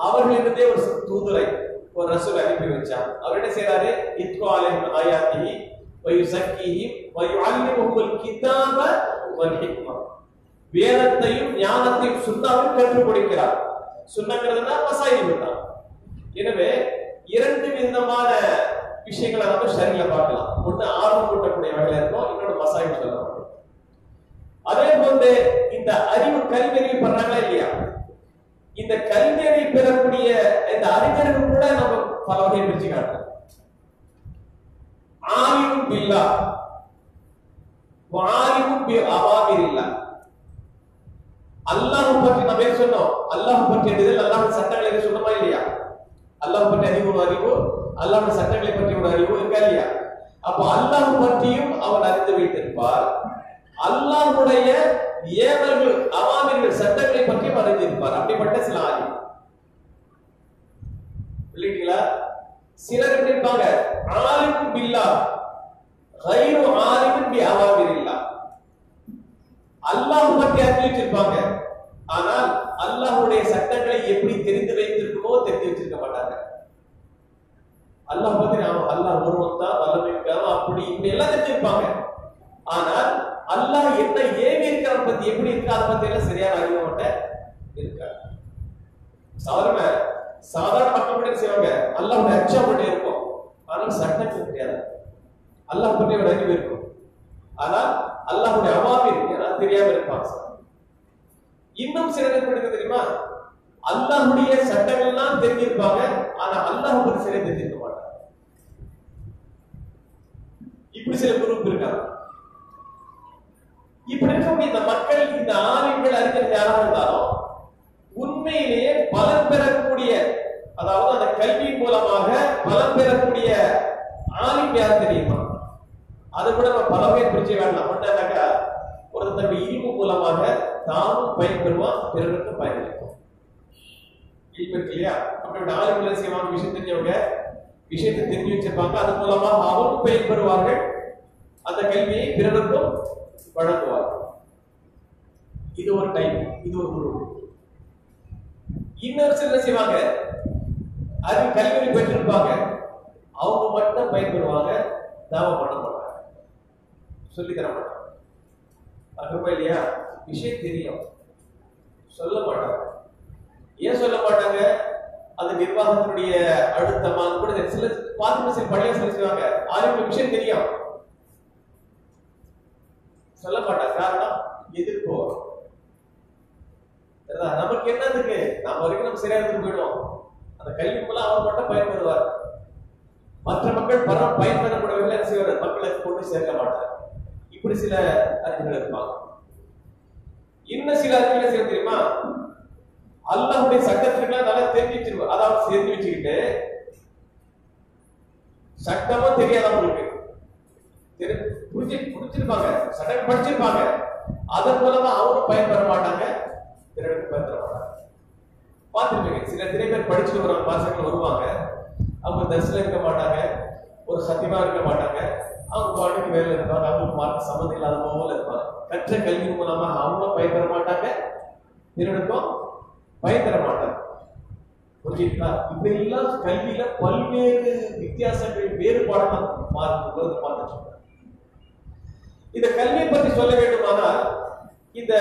அவர்களிருந்தே ஒரு தூதரை ஒரு ரசூல் அனுப்பி வச்சார் அவர் என்ன செய்யறாரு இத்கு அலைஹிம் ஆயாத்திஹி வயுஸக்கிஹிம் வயுஅல்லிமுஹுல் கிதாப வல் ஹிக்மா வேதத்தையும் ஞானத்தையும் சுண்ணாவையும் கற்றுக் கொடுக்கிறார் சுண்ணங்கிறதுனா மசாயில் தான் எனவே இரண்டு விதமான விஷயங்களை நம்ம சரியில பார்க்கலாம். ஒண்ணு ஆர்வம் கூட்டக்கூடிய வகையில இருக்கும் இன்னொன்று மசாஜ் சொல்லலாம் அதே போன்று இந்த அறிவு கல்வி அறிவு பண்றாங்களா இல்லையா? இந்த கல்வி அறிவு பெறக்கூடிய இந்த அறிஞர்கள் கூட நம்ம பல வகையை பிரிச்சு காட்டுறோம் ஆலிமும் பில்லா. ஆலிமும் பி அவாமிர் இல்லா அல்லாஹ் பற்றி நம்ம சொன்னோம்? அல்லாஹ் பற்றி அறிதல் அல்லாஹ் சட்டங்களை எது சொன்னோமா இல்லையா? அல்லாஹ் பற்றி அறிவு ஒரு அறிவு அல்லாஹ் சட்டங்களை பற்றி ஒரு அறிவு இருக்கா இல்லையா? அப்ப அல்லாஹ் பற்றியும் அவன் அறிந்து வைத்திருப்பார். அல்லாஹுடைய ஏவல்கள் அவாமிர்கள் சட்டங்களை பற்றியும் அறிந்திருப்பார் அப்படிப்பட்ட சில ஆதி. இல்லைங்களா சிலர் எப்படி இருப்பாங்க? ஆலிம் பில்லா கைரு ஆலிம் பி அவாமிர் இல்லா அல்லாஹ் பற்றி அறிவிச்சிருப்பாங்க. ஆனால் அல்லாஹுடைய சட்டங்களை எப்படி தெரிந்து வைத்திருக்குமோ தெரிந்து வச்சிருக்க மாட்டாங்க. அல்லாஹ் பத்தி நாம அல்லாஹ் ஒருவன் தான் வல்லமை இருக்காம அப்படி இப்படி எல்லாம் தெரிஞ்சிருப்பாங்க. ஆனால் அல்லாஹ் என்ன ஏவி இருக்கிற பத்தி எப்படி இருக்கா அதை பத்தி எல்லாம் சரியான அறிவு அவன்கிட்ட இருக்காது. சாதாரண சாதாரண மக்கள் கூட செய்வாங்க? அல்லாஹ் அச்சா மட்டும் இருக்கும் ஆனால் சட்டங்கள் தெரியாது அல்லாஹ் பற்றி ஒரு அறிவு இருக்கும். ஆனால் தெரியாம இருப்பாங்க சார். இன்னும் சிலர் எப்படி தெரியுமா? அல்லாஹுடைய சட்டங்கள்லாம் தெரிஞ்சிருப்பாங்க ஆனா அல்லாஹ் ஒரு சிலை தெரிஞ்சிருக்க மாட்டாங்க. இப்படி சில குரூப் இருக்காங்க இப்படி இருக்கக்கூடிய இந்த மக்கள் இந்த ஆலயங்கள் அறிஞர் யாராக இருந்தாலும் உண்மையிலேயே பலன் பெறக்கூடிய அதாவது அந்த கல்வி மூலமாக பலம் பெறக்கூடிய ஆலிம் யார் தெரியுமா? அதை கூட நம்ம பல பேர் பிரிச்சு வேண்டாம் பண்ணாக்கா ஒரு தன்னுடைய இழிவு மூலமாக தானும் பயன்பெறுவான் பிறருக்கும் பயனளிக்கும் இப்போ இருக்கு இல்லையா அப்படி ஆளுங்கள் செய்வாங்க விஷயம் தெரிஞ்சவங்க விஷயத்தை தெரிஞ்சு வச்சிருப்பாங்க. அது மூலமாக அவரும் பயன்பெறுவார்கள் அந்த கல்வியை பிறருக்கும் வழங்குவார்கள் இது ஒரு டைம் இது ஒரு குழு இன்னொரு சிலர் செய்வாங்க? அறிவு கல்வி பெற்றிருப்பாங்க. அவங்க மட்டும் பயன்பெறுவாங்க நாம பண்ண மாட்டாங்க சொல்லி தர மாட்டாங்க இல்லையா? விஷயம் தெரியும். சொல்ல மாட்டாங்க ஏன் சொல்ல மாட்டாங்க? அது நிர்வாகத்தினுடைய அழுத்தமா? கூட சில பார்த்து சில பழைய சில செய்வாங்க. ஆளுக்கு விஷயம் தெரியும். சொல்ல மாட்டாங்க. காரணம் எதிர்ப்பு வரும். சரிதா? நமக்கு என்னதுக்கு நம்ம வரைக்கும் நம்ம சரியா இருந்து போயிடுவோம். அந்த கல்வி மூலம் அவர் மட்டும் பயன்படுவார். மற்ற மக்கள் பர பயன்பெறப்படவில்லை செய்வார். மக்களுக்கு கொண்டு சேர்க்க மாட்டார். இப்படி சில அறிஞர்கள் இருப்பாங்க. இன்னும் சில அறிஞர்கள் செய்ய தெரியுமா? அல்லாஹுடைய சட்டத்திற்கெல்லாம் நல்லா தெரிஞ்சு வச்சிருவோம் அதாவது சேர்ந்து வச்சுக்கிட்டு சட்டமும் தெரியாது அவங்களுக்கு புரிஞ்சு புரிஞ்சிருப்பாங்க. சட்டம் படிச்சிருப்பாங்க. அதன் மூலமா அவரும் பயன்பெற மாட்டாங்க. பிறருக்கு பயன்பெற மாட்டாங்க. பார்த்துருப்பீங்க சில நிறைய பேர் படிச்சுட்டு வர பாசங்கள் வருவாங்க. அவங்க தரிசனம் இருக்க மாட்டாங்க. ஒரு சத்தியமா இருக்க மாட்டாங்க. அவங்க பாட்டுக்கு வேலை இருப்பாங்க அவங்களுக்கு மார்க் சம்மந்தம் இல்லாத போல இருப்பாங்க. கற்ற கல்வி மூலமா அவங்களும் பயன்பெற மாட்டாங்க. பிறருக்கும் பயன் தர புரிஞ்சுங்களா? இப்ப எல்லாம் கல்வியில பல்வேறு வித்தியாசங்கள் வேறுபாடுகள் மாறி பார்த்துட்டு இந்த கல்வியை பற்றி சொல்ல வேண்டுமானால் இந்த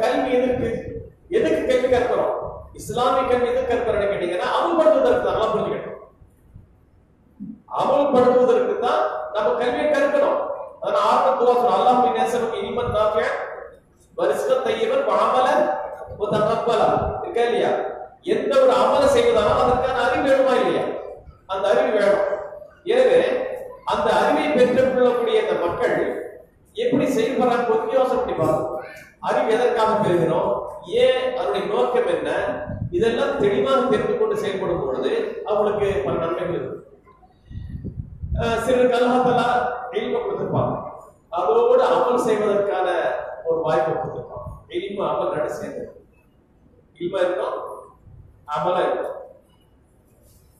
கல்வி எதற்கு? எதுக்கு கல்வி கற்கிறோம் இஸ்லாமிய கல்வி எதுக்கு கற்கிறோம்னு கேட்டீங்கன்னா அமல்படுத்துவதற்கு தான். புரிஞ்சுக்கணும். அமல்படுத்துவதற்கு தான் நம்ம கல்வியை கற்கணும். அதனால ஆர்வம் துவா சொல்றோம் அல்லாஹ் நேசனுக்கு இனிமன் நாஃபியா வரிஸ்க தையவன் வஅமல முதகப்பலா இருக்கா இல்லையா? எந்த ஒரு அமல செய்வதாலும் அதற்கான அறிவு வேணுமா இல்லையா? அந்த அறிவு வேணும். எனவே அந்த அறிவை பெற்றுக் கொள்ளக்கூடிய அந்த மக்கள் எப்படி செயல்படுறாங்க கொஞ்சம் யோசனை பார்க்கணும் அறிவு எதற்காக பெறுகிறோம்? ஏன்? அதனுடைய நோக்கம் என்ன? இதெல்லாம் தெளிவாக தெரிந்து கொண்டு செயல்படும் பொழுது அவங்களுக்கு பல நன்மைகள் இருக்கு சிறு சிலருக்கு எளிமை கொடுத்திருப்பாங்க. அதோடு அமல் செய்வதற்கான ஒரு வாய்ப்பை கொடுத்திருப்பாங்க. எளிமை அமல் நடை சேர்ந்து இல்ம இருக்கும் அமலா இருக்கும்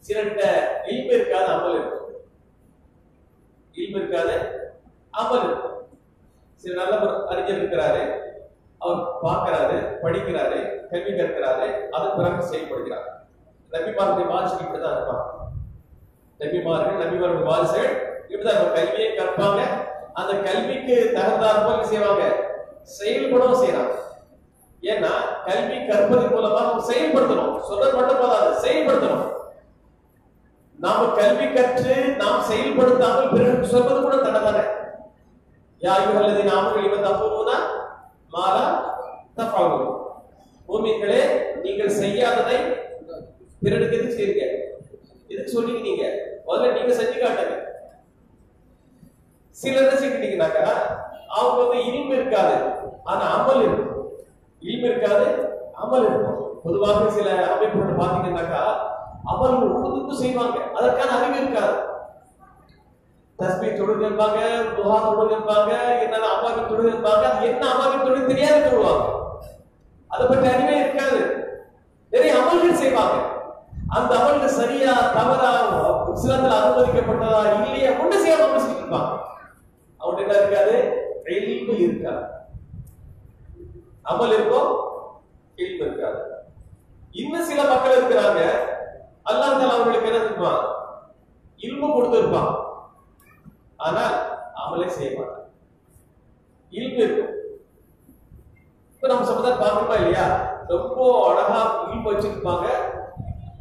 சிலர்கிட்ட இல்ம இருக்காது அமல் இருக்கும் இல்ம இருக்காது அமல் இருக்கும் சில நல்ல ஒரு அறிஞர் இருக்கிறாரு. அவர் பார்க்கிறாரு படிக்கிறாரு கல்வி கற்கிறாரு அதன் பிறகு செயல்படுகிறார். நபிமாருடைய வாழ்க்கை இப்படிதான் இருப்பாங்க நபிமார்கள் நபிமாருடைய வாரிசுகள் இப்படிதான் கல்வியை கற்பாங்க. அந்த கல்விக்கு தகுந்தாற்போல் செய்வாங்க. செயல்படவும் செய்யறாங்க. ஏன்னா கல்வி கற்பதன் மூலமா நம்ம செயல்படுத்தணும். சொல்றது மட்டும் போதாது செயல்படுத்தணும். நாம கல்வி கற்று நாம் செயல்படுத்தாமல் பிறருக்கு சொல்வது கூட தடை யாரு அல்லது ஐயுஹல்லதி இவன் தப்புனா மாலா தப்பாகும் பூமிகளே நீங்கள் செய்யாததை பிறருக்கு எதுக்கு செய்யுங்க? எதுக்கு சொன்னீங்க நீங்க முதல்ல நீங்க செஞ்சு காட்டுங்க. சிலர் என்ன செஞ்சுட்டீங்கன்னாக்கா அவங்க வந்து இனிமை இருக்காது ஆனா அமல் இருக்கும். இல்மு இருக்காது அமல் இருக்கும். பொதுவாக சில அமைப்புகள் பாத்தீங்கன்னாக்கா அமல் உழுதுக்கு செய்வாங்க. அதற்கான அறிவு இருக்காது. தஸ்மி தொழுது இருப்பாங்க புகா தொழுது இருப்பாங்க என்னென்ன அம்மாவின் தொழுது இருப்பாங்க அது என்ன அம்மாவின் தொழுது தெரியாது தொழுவாங்க அதை பற்றி அறிவே இருக்காது. நிறைய அமல்கள் செய்வாங்க. அந்த அமல்கள் சரியா தவறா இஸ்லாத்துல அனுமதிக்கப்பட்டதா இல்லையா கொண்டு செய்யாம அமல் செஞ்சுட்டு என்ன இருக்காது? எளிமை இருக்காது. அமல் இருக்கும் எளிமை இருக்காது. இன்னும் சில மக்கள் இருக்கிறாங்க. அல்லாஹ் தாலா அவங்களுக்கு என்ன சொல்லுவான் இல்மு கொடுத்திருப்பான். ஆனால் அமலே செய்ய மாட்டான். இல்மு இருக்கும். இப்ப நம்ம சமுதாயம் பார்க்கணுமா இல்லையா? ரொம்ப அழகா இல்மு வச்சிருப்பாங்க.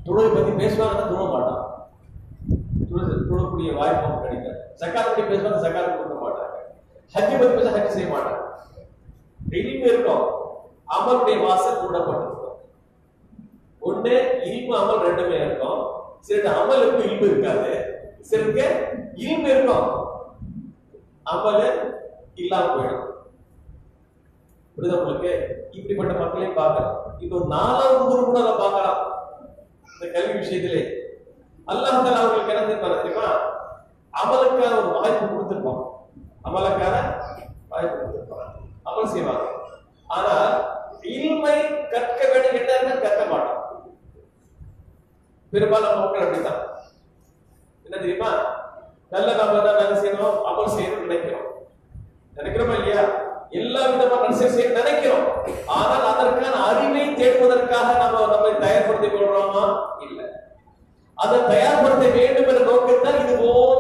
தொழுகை பத்தி பேசுவாங்க தொழ மாட்டான். தொழுது தொழக்கூடிய வாய்ப்பு கிடைக்காது. சக்காத் பத்தி பேசுவாங்க சக்காரம் கொடுக்க மாட்டாங்க. ஹஜ்ஜை பத்தி பேச ஹஜ் செய்ய மாட்டாங்க. இல்மு இருக்கும் அமலுடைய வாசல் மூடப்பட்டிருக்கும். ஒண்ணு இல்மு அமல் ரெண்டுமே இருக்கும். சில அமலுக்கு இனிப்பு இருக்காது. சிலருக்கு இனிப்பு இருக்கும். அமல் இல்லாம போயிடும். புரியுதா உங்களுக்கு? இப்படிப்பட்ட மக்களையும் பார்க்கலாம் இப்போ நாலாவது ஊர் கூட அதை பார்க்கலாம். இந்த கல்வி விஷயத்திலே. அல்லாஹால அவங்களுக்கு என்ன தெரியுமா தெரியுமா? அமலுக்கான ஒரு வாய்ப்பு கொடுத்துருப்பான். அமலுக்கான வாய்ப்பு அமல் செய்வாங்க ஆனா இல்மை கற்க வேண்டுகின்றார்கள் கற்க மாட்டோம். பெரும்பாலும் மக்கள் அப்படித்தான். என்ன தெரியுமா? நல்ல நாம தான் நல்ல செய்யணும் அமல் செய்யணும்னு நினைக்கிறோம். நினைக்கிறோமா இல்லையா? எல்லா விதமான நன்மை செய்ய நினைக்கிறோம். ஆனால் அதற்கான அறிவை தேடுவதற்காக நம்ம நம்மை தயார்படுத்திக் கொள்றோமா? இல்லை. அதை தயார்படுத்த வேண்டும் என்ற நோக்கத்தான் இது போல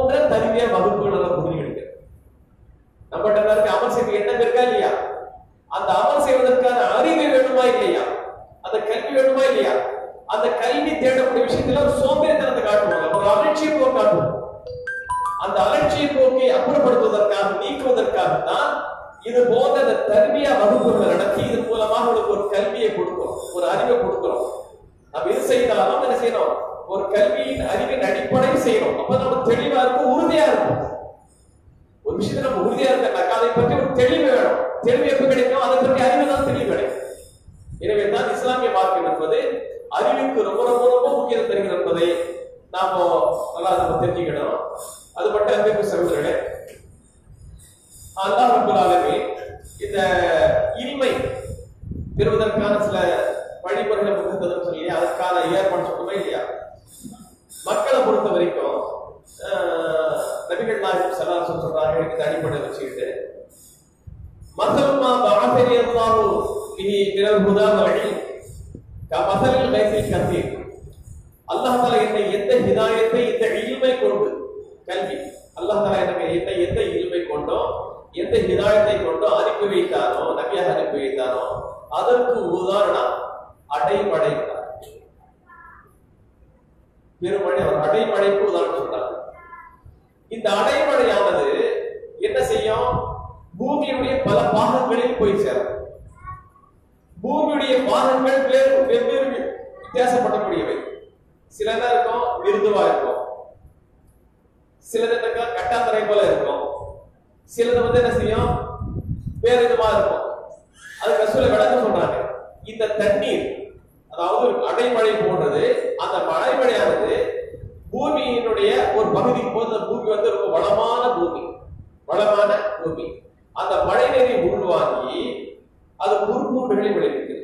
அது குறுப்பூண்டுகளை விளைவிக்கிறது.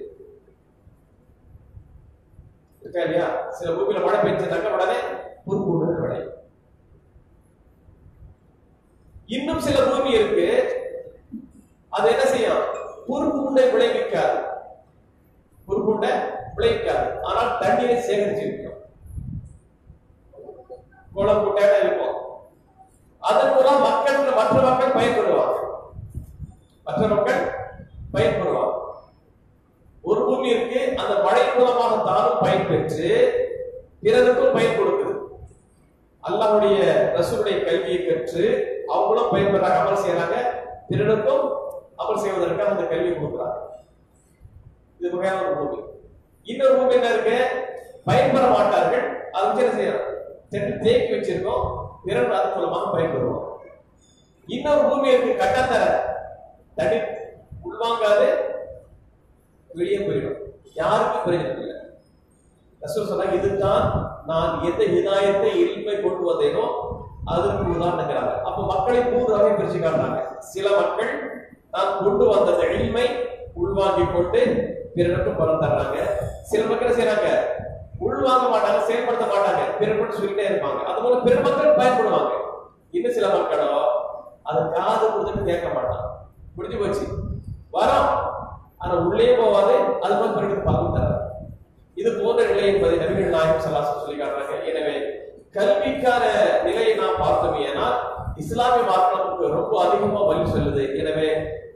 இருக்கா இல்லையா? சில பூமியில மழை பெஞ்சதாக்க உடனே குறுப்பூண்டுகள் விளையும். இன்னும் சில பூமி இருக்கு. அது என்ன செய்யும்? குறுப்பூண்டை விளைவிக்காது. குறுப்பூண்டை விளைவிக்காது. ஆனால் தண்ணீரை சேகரிச்சிருக்கும் குளம் குட்டையாக இருக்கும் அதன் மூலம் மக்கள் மற்ற மக்கள் பயன்படுவாங்க மற்ற மக்கள் பயன்படுவாங்க ஒரு பூமி இருக்கு அந்த மழை மூலமாக தானும் பயன் பெற்று பிறருக்கும் பயன் கொடுக்குது. அல்லாவுடைய ரசூருடைய கல்வியை கற்று அவங்களும் பயன்பெறாங்க அமல் செய்யறாங்க பிறருக்கும் அமல் செய்வதற்காக அந்த கல்வி கொடுக்குறாங்க. இது வகையான ஒரு பூமி இன்னொரு பூமி என்ன இருக்கு? பயன்பெற மாட்டார்கள் அது என்ன செய்யறோம் தேக்கி வச்சிருக்கோம் பிறர் அதன் மூலமாக பயன்பெறுவோம். இன்னொரு பூமி இருக்கு கட்டத்தர தனி உள்வாங்காது வெளியே போயிடும். யாருக்கும் பிரயோஜனம் இல்லை ரசூல் சொன்னாங்க இதுதான் நான் எந்த இதாயத்தை எளிமை கொண்டு வந்தேனோ அதுக்கு உதாரணங்கிறாங்க அப்ப மக்களை மூன்று வகை பிரிச்சு காட்டுறாங்க. சில மக்கள் நான் கொண்டு வந்த எளிமை உள்வாங்கி கொண்டு பிறருக்கு பலன் தர்றாங்க. சில மக்கள் செய்யறாங்க உள்வாங்க மாட்டாங்க செயல்படுத்த மாட்டாங்க. பிறருக்கு சொல்லிட்டே இருப்பாங்க. அது போல பிற மக்கள் பயன்படுவாங்க. இன்னும் சில மக்களோ அதை காது கொடுத்துட்டு கேட்க மாட்டான் முடிஞ்சு போச்சு? வரோம். ஆனா உள்ளே போவாது அது போல பிறகு பலன் தராது. இது போன்ற நிலை என்பதை நபிகள் நாயகம் சலாசம் சொல்லி காட்டுறாங்க எனவே கல்விக்கான நிலையை நாம் பார்த்தோம் ஏன்னா இஸ்லாமிய மார்க்கம் ரொம்ப அதிகமா வழி சொல்லுது. எனவே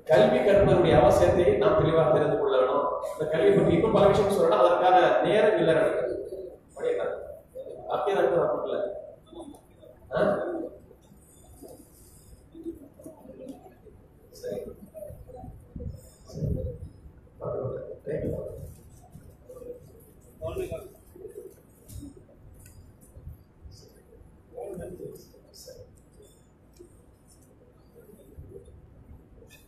கல்வி கற்பதனுடைய அவசியத்தை நாம் தெளிவாக தெரிந்து கொள்ள வேணும். இந்த கல்வி பற்றி இப்ப பல விஷயம் சொல்லணும் அதற்கான நேரம் இல்லை நடக்குது அப்படியே? சரி.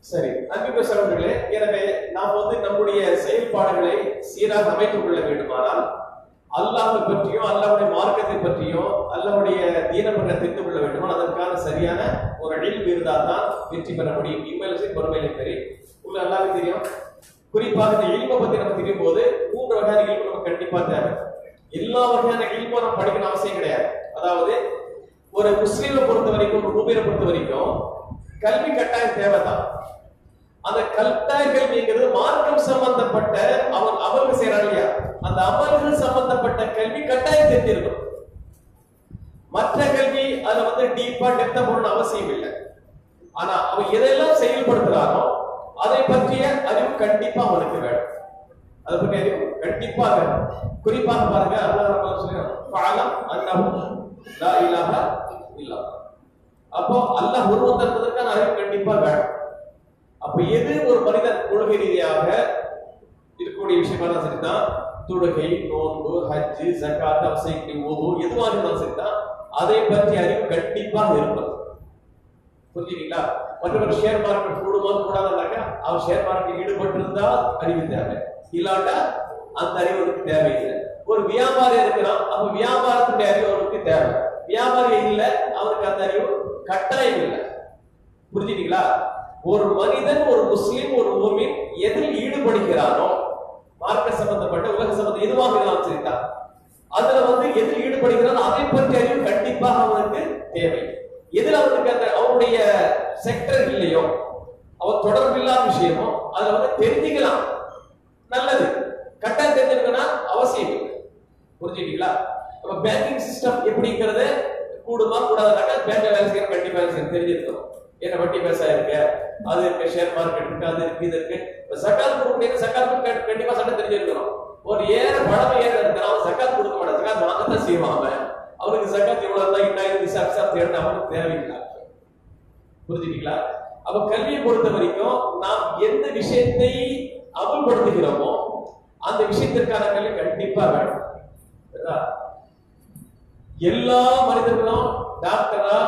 சரி அன்பு பெற்றவர்களே எனவே நாம் வந்து நம்முடைய செயல்பாடுகளை சீராக அமைத்துக் கொள்ள வேண்டுமானால் அல்லாஹை பற்றியும் அல்லாவுடைய மார்க்கத்தை பற்றியும் அல்லாவுடைய தீனமன்ற தெரிந்து கொள்ள வேண்டுமானால் அதற்கான சரியான ஒரு அழில் இருந்தால் தான் வெற்றி பெற முடியும். இம்மையிலும் பொறுமையிலும் பெரிய நல்லாவே தெரியும். குறிப்பாக இந்த இல்ம பத்தி நம்ம தெரியும் போது மூன்று வகையான இல்மு நமக்கு கண்டிப்பா தேவை. எல்லா வகையான இல்மும் நம்ம படிக்கணும் அவசியம் கிடையாது. அதாவது ஒரு முஸ்லீமை பொறுத்த வரைக்கும் ஒரு மூமியரை பொறுத்த வரைக்கும் கல்வி கட்டாயம் தேவைதான். அந்த கட்டாய கல்விங்கிறது மார்க்கம் சம்பந்தப்பட்ட அவன் அமல்கள் செய்யறான் இல்லையா? அந்த அமல்கள் சம்பந்தப்பட்ட கல்வி கட்டாயம் தெரிஞ்சிருக்கும். மற்ற கல்வி அதுல வந்து டீப்பா டெப்தா போடணும் அவசியம் இல்லை ஆனா அவன் எதெல்லாம் செயல்படுத்துறாரோ அதை பற்றிய அறிவு கண்டிப்பா அவனுக்கு வேணும். அதை பற்றி அறிவு கண்டிப்பா வேணும். குறிப்பாக பாருங்க அல்லாஹ் ரப்பல் சொல்றான் ஃபஅலம் லா இலாஹ இல்லா அப்போ அல்லாஹ் ஒருவன் என்பதற்கான அறிவு கண்டிப்பா வேணும். அப்ப எது ஒரு மனிதன் கொள்கை ரீதியாக இருக்கக்கூடிய விஷயமா இருந்தாலும் சரிதான் தொழுகை நோன்பு ஹஜ்ஜு ஜக்காத் அவசியத்தை ஓது எதுவாக இருந்தாலும் சரிதான் அதை பற்றி அறிவு கண்டிப்பாக இருப்பது. புரிஞ்சுங்களா மற்றவர் ஷேர் மார்க்கெட் கூடுமா கூடாதுனாக்கா அவர் ஷேர் மார்க்கெட் ஈடுபட்டிருந்தா அறிவு தேவை. இல்லாட்டா அந்த அறிவு அவருக்கு தேவையில்லை. ஒரு வியாபாரி இருக்கிறான் அப்ப வியாபாரத்துடைய அறிவு அவருக்கு தேவை. வியாபாரி இல்லை அவருக்கு அந்த அறிவு கட்டாயம் இல்லை. புரிஞ்சுட்டீங்களா? ஒரு மனிதன் ஒரு முஸ்லீம் ஒரு மூமின் எதில் ஈடுபடுகிறானோ மார்க்க சம்பந்தப்பட்ட உலக சம்பந்தம் எதுவாக இருந்தாலும் சரிதான். அதுல வந்து எதில் ஈடுபடுகிறானோ அதை பற்றி அறிவு கண்டிப்பாக அவனுக்கு தேவை. எதில் அவனுக்கு அந்த அவனுடைய செக்டர் இல்லையோ அவர் தொடர்பு இல்லாத விஷயமோ அதுல வந்து தெரிஞ்சுக்கலாம். நல்லது. கட்டாயம் தெரிஞ்சிருக்கனா அவசியம் புரிஞ்சுக்கிட்டீங்களா? நம்ம பேங்கிங் சிஸ்டம் எப்படிங்கிறது கூடுமா கூடாதுனாக்கா பேங்க்ல வேலை செய்யற வட்டி வேலை செய்ய தெரிஞ்சிருக்கணும். என்ன வட்டி பேசா இருக்கு? அது இருக்கு ஷேர் மார்க்கெட் இருக்கு அது இருக்கு இது இருக்கு. சக்கால் கொடுக்க சக்கால் கண்டிப்பா சட்டம் தெரிஞ்சிருக்கணும். ஒரு ஏற பழமை ஏற இருக்கிறான் அவன் சக்காத் கொடுக்க மாட்டான். சக்காத் வாங்கத்தான் செய்வான் அவன் அவனுக்கு சக்காத் எவ்வளவு தான் இன்னாயிரம் விசா விசா அவனுக்கு தேவையில்லை. புரிஞ்சுட்டீங்களா அப்ப கல்வியை பொறுத்த வரைக்கும் நாம் எந்த விஷயத்தை அமல்படுத்துகிறோமோ அந்த விஷயத்திற்கான கல்வி கண்டிப்பா வேணும். எல்லா மனிதர்களும் டாக்டரா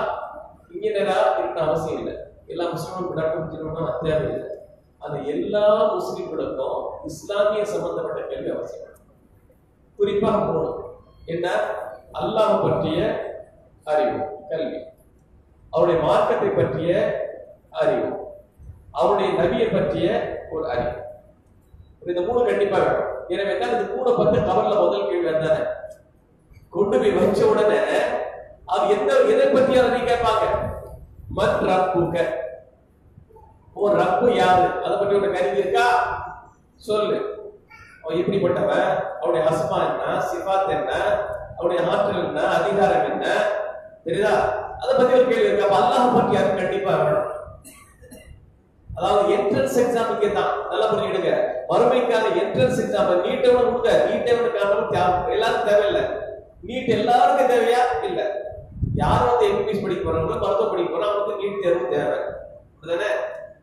இன்ஜினியரா இருக்க அவசியம் இல்லை. எல்லா முஸ்லீமும் டாக்டர் முடிச்சிடணும்னா தேவையில்லை அந்த எல்லா முஸ்லீம்களுக்கும் இஸ்லாமிய சம்பந்தப்பட்ட கல்வி அவசியம். குறிப்பாக போகணும். என்ன? அல்லாஹ் பற்றிய அறிவு கல்வி. அவருடைய மார்க்கத்தை பற்றிய அறிவு. அவருடைய நபியை பற்றிய ஒரு அறிவு. இந்த மூணு கண்டிப்பா வேணும் எனவே தான் இது கூட பத்து கவர்ல முதல் கேள்வி வந்தானே? கொண்டு போய் வச்ச உடனே அது எந்த எதை பத்தி அதை கேட்பாங்க? மத் ரப்புக. ஓ ரப்பு யாரு? அதை பற்றி உனக்கு அறிவு இருக்கா? சொல்லு. அவன் எப்படிப்பட்டவன்? அவனுடைய அஸ்மா என்ன? சிபாத் என்ன? அவருடைய ஆற்றல் என்ன அதிகாரம் என்ன? தெரியுதா? அதை பத்தி ஒரு கேள்வி இருக்கு. அப்ப அல்லாஹ் பற்றி அது கண்டிப்பா வேணும் அதாவது என்ட்ரன்ஸ் எக்ஸாமுக்கு தான். நல்லா புரிஞ்சுடுங்க வறுமைக்கான என்ட்ரன்ஸ் எக்ஸாம் நீட்டவன கொடுங்க. நீட்டவனுக்கான எல்லாரும் தேவையில்லை. நீட் எல்லாருக்கும் தேவையா? இல்ல. யார் வந்து எம்பிபிஎஸ் படிக்க போறாங்களோ மருத்துவம் படிக்க போறோம் அவங்களுக்கு நீட் தேர்வு தேவை. அப்படிதானே?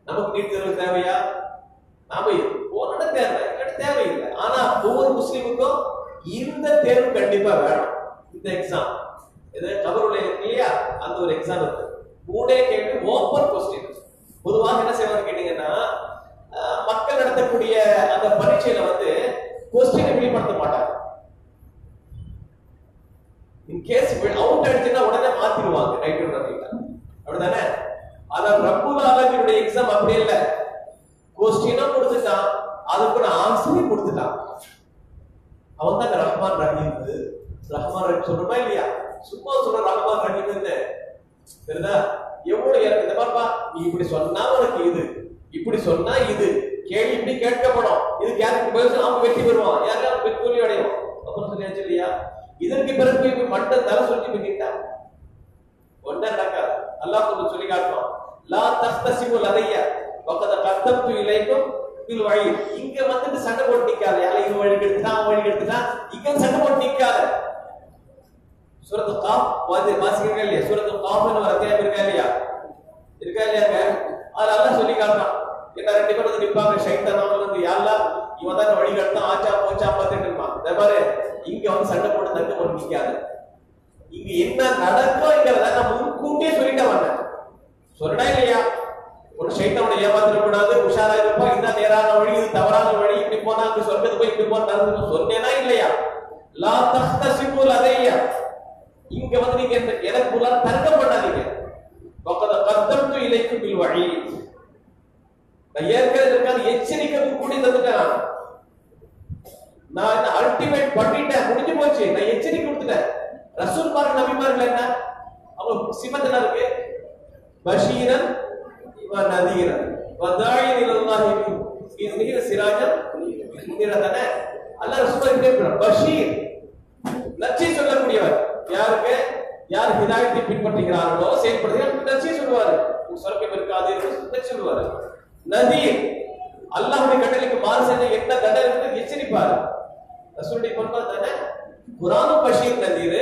நமக்கு நீட் தேர்வு தேவையா? நாம போன தேவை. தேவையில்லை. ஆனா ஒவ்வொரு முஸ்லீமுக்கும் இந்த தேர்வு கண்டிப்பா வேணும். இந்த எக்ஸாம் இது கபருடைய இல்லையா? அந்த ஒரு எக்ஸாம் இருக்கு. மூணே கேள்வி ஓப்பன் கொஸ்டின் பொதுவாக என்ன செய்வாங்க கேட்டீங்கன்னா மக்கள் நடத்தக்கூடிய அந்த பரீட்சையில வந்து கொஸ்டின் வெளிப்படுத்த மாட்டாங்க. இன் கேஸ் அவுட் அடிச்சுன்னா உடனே மாத்திடுவாங்க ரைட் அப்படிதானே ஆனா ரப்புல் ஆலமீனுடைய எக்ஸாம் அப்படி இல்லை. கொஸ்டினும் கொடுத்துட்டான் அதுக்கு ஒரு ஆன்சரையும் கொடுத்துட்டான். அவன் தான் ரஹ்மான் ரஹீம் ரஹ்மான் ரஹீம் சொல்றமா இல்லையா? சும்மா சொல்ற ரஹ்மான் ரஹீம் தெரியுதா? எவ்வளவு எனக்கு இந்த மாதிரிப்பா நீ இப்படி சொன்னா உனக்கு இது. இப்படி சொன்னா இது. கேள்வி இப்படி கேட்கப்படும். இது யாருக்கு பதில்? சொன்னா அவன் வெற்றி பெறுவான் யாரும் வெற்றி தோல்வி அடையும். அப்படின்னு சொல்லியாச்சு இல்லையா? இதற்கு பிறகு இப்ப மண்ட தலை சொல்லி பண்ணிட்டான் ஒன்னா நடக்காது. அல்லாஹ் கொஞ்சம் சொல்லி காட்டுவான். லா தஸ்தசிமுல் அதைய பக்கத்தை கத்தப்து இலைக்கும் வழி. இங்க வந்துட்டு சண்டை போட்டு நிக்காத. யாரும் இவன் வழி எடுத்துட்டான் அவன் வழி எடுத்துட்டான் இங்க சண்டை போட்டு நிக்காத. சூரத்து காஃப் வந்து வாசிக்கிறீங்க இல்லையா? சூரத்து காஃப்னு ஒரு அத்தியாயம் இருக்கா இல்லையா? இருக்கா இல்லையாங்க? அது அல்லாஹ் சொல்லி காட்டுறான். என்ன ரெண்டு பேரும் வந்து நிப்பாங்க. ஷைத்தான் வந்து யாரா இவன் தான் வழி கட்டான் ஆச்சா போச்சா பார்த்துட்டு இருப்பான். இந்த பாரு. இங்க வந்து சண்டை போட்டு தட்டு போட்டு நிக்காது. இங்க என்ன நடக்கும்ங்கிறத நான் முன்கூட்டியே சொல்லிட்டேன் வந்தேன் சொல்லடா இல்லையா? ஒரு சைத்தவனை ஏமாத்திடக்கூடாது உஷாரா இருப்பா இதுதான் நேரான வழி இது தவறான வழி இப்படி போனா அங்க சொர்க்கத்துக்கு போய் இப்படி போன நடந்து சொன்னேனா இல்லையா? லா தஹ்தசிபுல் அதையா இங்க வந்து நீங்க எனக்கு உள்ள தர்க்கம் பண்ணாதீங்க. வக்கத கத்தம்து இலைக்கு பில் வழி. நான் ஏற்கனவே இருக்காது எச்சரிக்கை கூடி தந்துட்டேன் நான். என்ன அல்டிமேட் பண்ணிட்டேன் முடிஞ்சு போச்சு. நான் எச்சரிக்கை கொடுத்துட்டேன். ரசூல் பாருங்க நபிமார்கள் என்ன? அவங்க சிமத் இருக்கு பஷீரன் ونذيرا وداعيا الى الله باذنه سراجا தானே அல்லாஹ் ரசூலுல்லாஹி பேசுறார் பஷீர் நச்சி சொல்லக்கூடியவர் யாருக்கு யார் ஹிதாயத்தை பின்பற்றுகிறார்களோ செயல்படுகிறார்கள் நச்சி சொல்லுவார் சொர்க்கம் இருக்காது நச்சி சொல்லுவார் நதீர் அல்லாஹ்வுடைய கட்டளைக்கு மாறு செஞ்ச என்ன தண்டனை என்று எச்சரிப்பார் ரசூலுடைய பொன்பார் தானே குரானும் பஷீர் நதீர்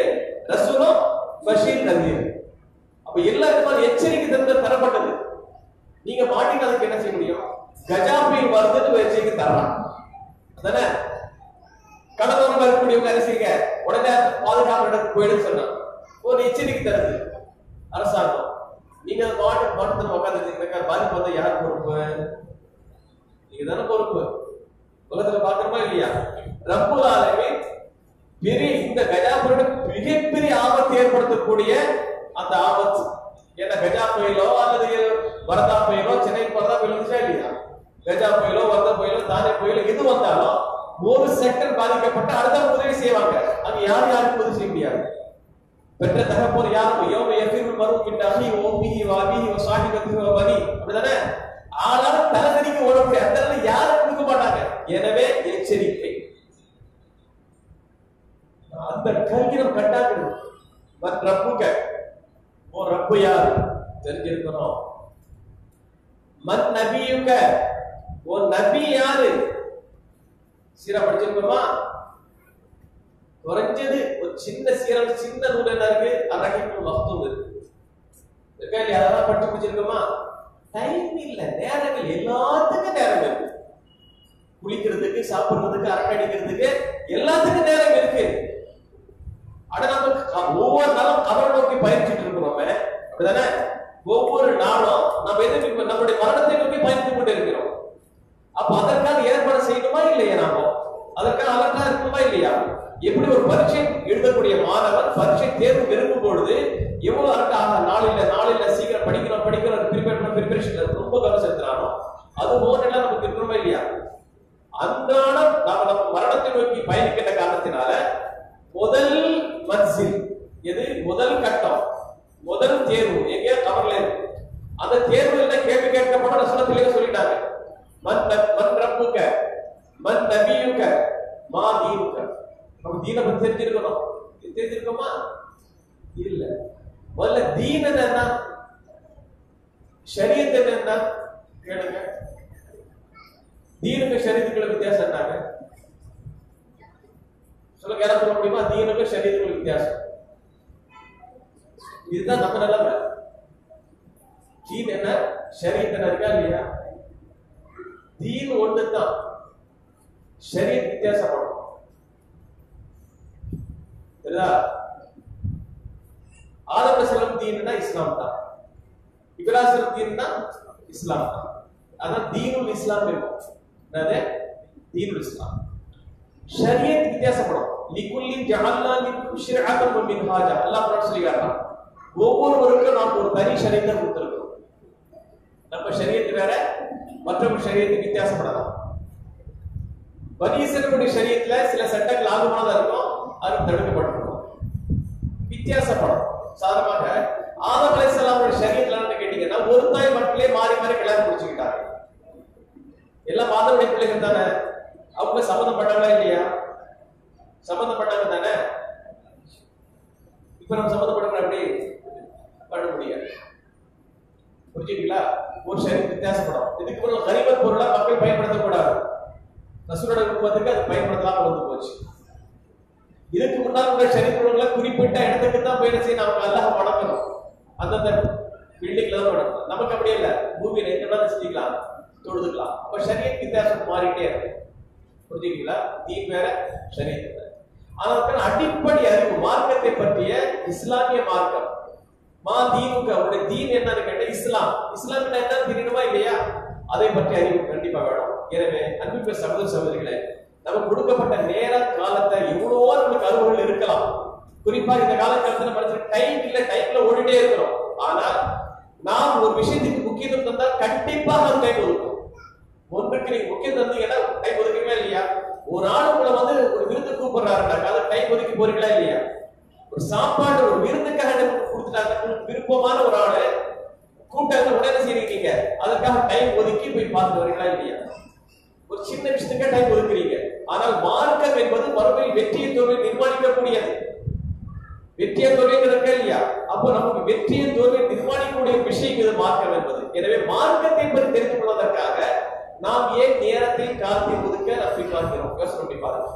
ரசூலும் பஷீர் நதீர் அப்ப எல்லாருக்கும் எச்சரிக்கை தந்த தரப்பட்டது நீங்க மாட்டினா அதுக்கு என்ன செய்ய முடியும்? கஜா புயல் வருதுன்னு வச்சுக்கு தரலாம். தானே? கடலோரம் இருக்கக்கூடியவங்க என்ன செய்யுங்க? உடனே பாதுகாப்பு இடத்துக்கு போயிடுன்னு சொன்னாங்க. ஒரு எச்சரிக்கை தருது. அரசாங்கம். நீங்க அந்த மாட்டு மாட்டு உட்காந்துருக்கீங்க பாதிப்பு வந்தா யார் பொறுப்பு? நீங்க தானே பொறுப்பு. உலகத்துல பாக்குறோமா இல்லையா? ரப்புல் ஆலமீன் பெரிய இந்த கஜா புயலோட மிகப்பெரிய ஆபத்து ஏற்படுத்தக்கூடிய அந்த ஆபத்து. என்ன கஜா புயலோ அல்லது வரதா புயலோ சென்னை வரதா புயல் வந்துச்சா இல்லையா கஜா புயலோ வரதா புயலோ தானே புயலோ எது வந்தாலும் ஒரு செக்டர் பாதிக்கப்பட்டு அடுத்த உதவி செய்வாங்க. அங்க யார் யாருக்கு உதவி செய்ய முடியாது? பெற்ற தகப்போர் யாரும் யோக எஃபிர் மரும் பின்னாகி ஓபி வாபிஹி வ சாஹிபத்தி வரி அப்படிதானே ஆனாலும் தலைதறிக்கு ஓடக்கூடிய அந்த யாரும் கொடுக்க மாட்டாங்க. எனவே எச்சரிக்கை. அந்த கல்வி நம்ம கண்டாக்கணும். மத் ஓ ரப்பு யார்? தெரிஞ்சிருக்கிறோம் மத் நபியுங்க ஓ நபி யாரு? சீரா படிச்சிருக்கோமா குறைஞ்சது ஒரு சின்ன சீரம் சின்ன நூல் என்ன இருக்கு? அரகிப்பு மகத்துவம் இருக்கு. இருக்கா இல்லையா? அதெல்லாம் படிச்சு முடிச்சிருக்கோமா? டைம் இல்ல நேரங்கள் எல்லாத்துக்கும் நேரம் இருக்கு குளிக்கிறதுக்கு சாப்பிடுறதுக்கு அரட்டை அடிக்கிறதுக்கு எல்லாத்துக்கும் நேரம் இருக்கு. ஆனா நம்ம ஒவ்வொரு நாளும் கவலை நோக்கி பயணிச்சுட்டு இருக்கிறோம் அப்படிதானே? ஒவ்வொரு நாளும் நம்ம எது நம்முடைய மரணத்தை நோக்கி பயந்து கொண்டு இருக்கிறோம். அப்ப அதற்காக ஏற்பாடு செய்யணுமா இல்லையா நாம? அதற்காக அலர்ட்டா இருக்கணுமா இல்லையா? எப்படி ஒரு பரீட்சை எழுதக்கூடிய மாணவர் பரீட்சை தேர்வு விரும்பும் பொழுது எவ்வளவு அலர்ட் ஆக நாளில் சீக்கிரம் படிக்கிறோம் படிக்கிறோம் ப்ரிப்பேர் பண்ண ப்ரிப்பரேஷன் ரொம்ப கவனம் செலுத்துறானோ? அது போல நமக்கு இருக்கணுமா இல்லையா? அன்றாடம் நாம நம்ம மரணத்தை நோக்கி பயணிக்கின்ற காரணத்தினால முதல் மன்சில் எது? முதல் கட்டம். முதல் தேர்வு எங்கேயா கவர்ல இருக்கு. அந்த தேர்வு கேள்வி கேட்கப்பட ரசனத்திலேயே சொல்லிட்டாங்க. மன் மன் ரப்புக்க மன் நபியுக்க மா தீனுக்க நம்ம தீனை பத்தி தெரிஞ்சிருக்கணும். தெரிஞ்சிருக்கோமா? இல்ல. முதல்ல தீன் என்ன ஷரியத் என்ன கேளுங்க. தீனுக்கு ஷரியத்துக்குள்ள வித்தியாசம் என்னங்க? சொல்லுங்க யாராவது சொல்ல முடியுமா? தீனுக்கு ஷரியத்துக்குள்ள வித்தியாசம். இதுதான் நம்ம நிலைமை. தீன் என்ன? ஷரியத் இருக்கா இல்லையா? தீன் ஒன்று தான் ஷரியத் வித்தியாசப்படும். சரிதா ஆதம் செல்லம் தீன்னா இஸ்லாம் தான். இப்ராஹிம் தீன்னா இஸ்லாம் தான். அதான் தீனுல் இஸ்லாம் இருக்கும் என்னது? தீனுல் இஸ்லாம். ஷரியத் வித்தியாசப்படும். லிகுல்லின் ஜஅல்னா லிக்கும் ஷிர்அத்தன் வ மின்ஹாஜா அல்லாஹ் குர்ஆன் சொல்லி ஒவ்வொருவருக்கும் நாம் ஒரு தனி சரீரத்தை கொடுத்துருக்கோம் நம்ம சரீரத்து வேற மற்றவங்க ஷரியத்து வித்தியாசப்படலாம். பனீசனுடைய சரீரத்துல சில சட்டங்கள் ஆகுமானதா இருக்கும் அது தடுக்கப்பட்டிருக்கும். வித்தியாசப்படும். சாதாரணமாக ஆதம் அலைஹிஸ்ஸலாமுடைய ஷரியத்துல என்ன கேட்டீங்கன்னா ஒரு தாய் மக்களே மாறி மாறி கல்யாணம் முடிச்சுக்கிட்டாங்க. எல்லாம் மாதவுடைய பிள்ளைகள் தானே? அவங்க சம்மந்தப்பட்டவங்களா இல்லையா? சம்மந்தப்பட்டவங்க தானே? இப்ப நம்ம சம்மந்தப்பட்டவங்க அப்படி பண்ண முடியாது. புரிஞ்சுங்களா ஒரு சரி வித்தியாசப்படும். இதுக்கு ஒரு கரிமத் பொருளா மக்கள் பயன்படுத்தக்கூடாது. ரசூலோட குடும்பத்துக்கு அது பயன்படுத்தலாம் வந்து போச்சு. இதுக்கு முன்னால் உள்ள சரித்திரங்களை குறிப்பிட்ட இடத்துக்கு தான் போய் என்ன செய்யணும் அவங்க அல்லாஹ் வணக்கணும் அந்தந்த பில்டிங்ல தான் வணக்கணும் நமக்கு அப்படி இல்லை. பூமியில எங்க வேணாலும் செஞ்சுக்கலாம் தொழுதுக்கலாம். அப்ப ஷரியத் வித்தியாசம் மாறிட்டே இருக்கும். புரிஞ்சுங்களா தீ வேற ஷரியத் வேற. அதற்கான அடிப்படை அறிவு மார்க்கத்தை பற்றிய இஸ்லாமிய மார்க்கம் மா தீனுக்கு அவருடைய தீன் என்னன்னு கேட்டா இஸ்லாம். இஸ்லாம் என்ன தெரியணுமா இல்லையா? அதை பற்றி அறிவு கண்டிப்பா வேணும். எனவே அன்பு சகோதர சகோதரிகளே நமக்கு கொடுக்கப்பட்ட நேர காலத்தை எவ்வளவோ நமக்கு அலுவல்கள் இருக்கலாம். குறிப்பா இந்த காலகட்டத்தில் மனுஷன் டைம் இல்ல டைம்ல ஓடிட்டே இருக்கிறோம். ஆனால் நாம் ஒரு விஷயத்துக்கு முக்கியத்துவம் தந்தா கண்டிப்பாக அது டைம் ஒதுக்கும் ஒன்றுக்கு நீங்க முக்கியம் தந்தீங்கன்னா டைம் ஒதுக்கவே இல்லையா? ஒரு ஆள் உங்களை வந்து ஒரு விருந்து கூப்பிடுறாருனாக்கா அதை டைம் ஒதுக்கி போறீங்களா இல்லையா? ஒரு சாப்பாடு ஒரு விருந்துக்காக எனக்கு விருப்பமான ஒரு ஆளு கூப்பிட்டாங்க உடனே செய்யறீங்க அதற்காக அதுக்காக டைம் ஒதுக்கி போய் பார்த்துட்டு வரீங்களா இல்லையா? ஒரு சின்ன விஷயத்துக்கே டைம் ஒதுக்குறீங்க. ஆனால் மார்க்கம் என்பது மறுபடியும் வெற்றியை தோல்வி நிர்மாணிக்கக்கூடியது. வெற்றியை தோல்விங்கிறது இல்லையா? அப்போ நமக்கு வெற்றியை தோல்வி நிர்மாணிக்கக்கூடிய விஷயம் இது மார்க்கம் என்பது. எனவே மார்க்கத்தை பற்றி தெரிந்து கொள்வதற்காக நாம் ஏன் நேரத்தை காலத்தை ஒதுக்க நம்பி பார்க்கிறோம் யோசனை பண்ணி பாருங்க.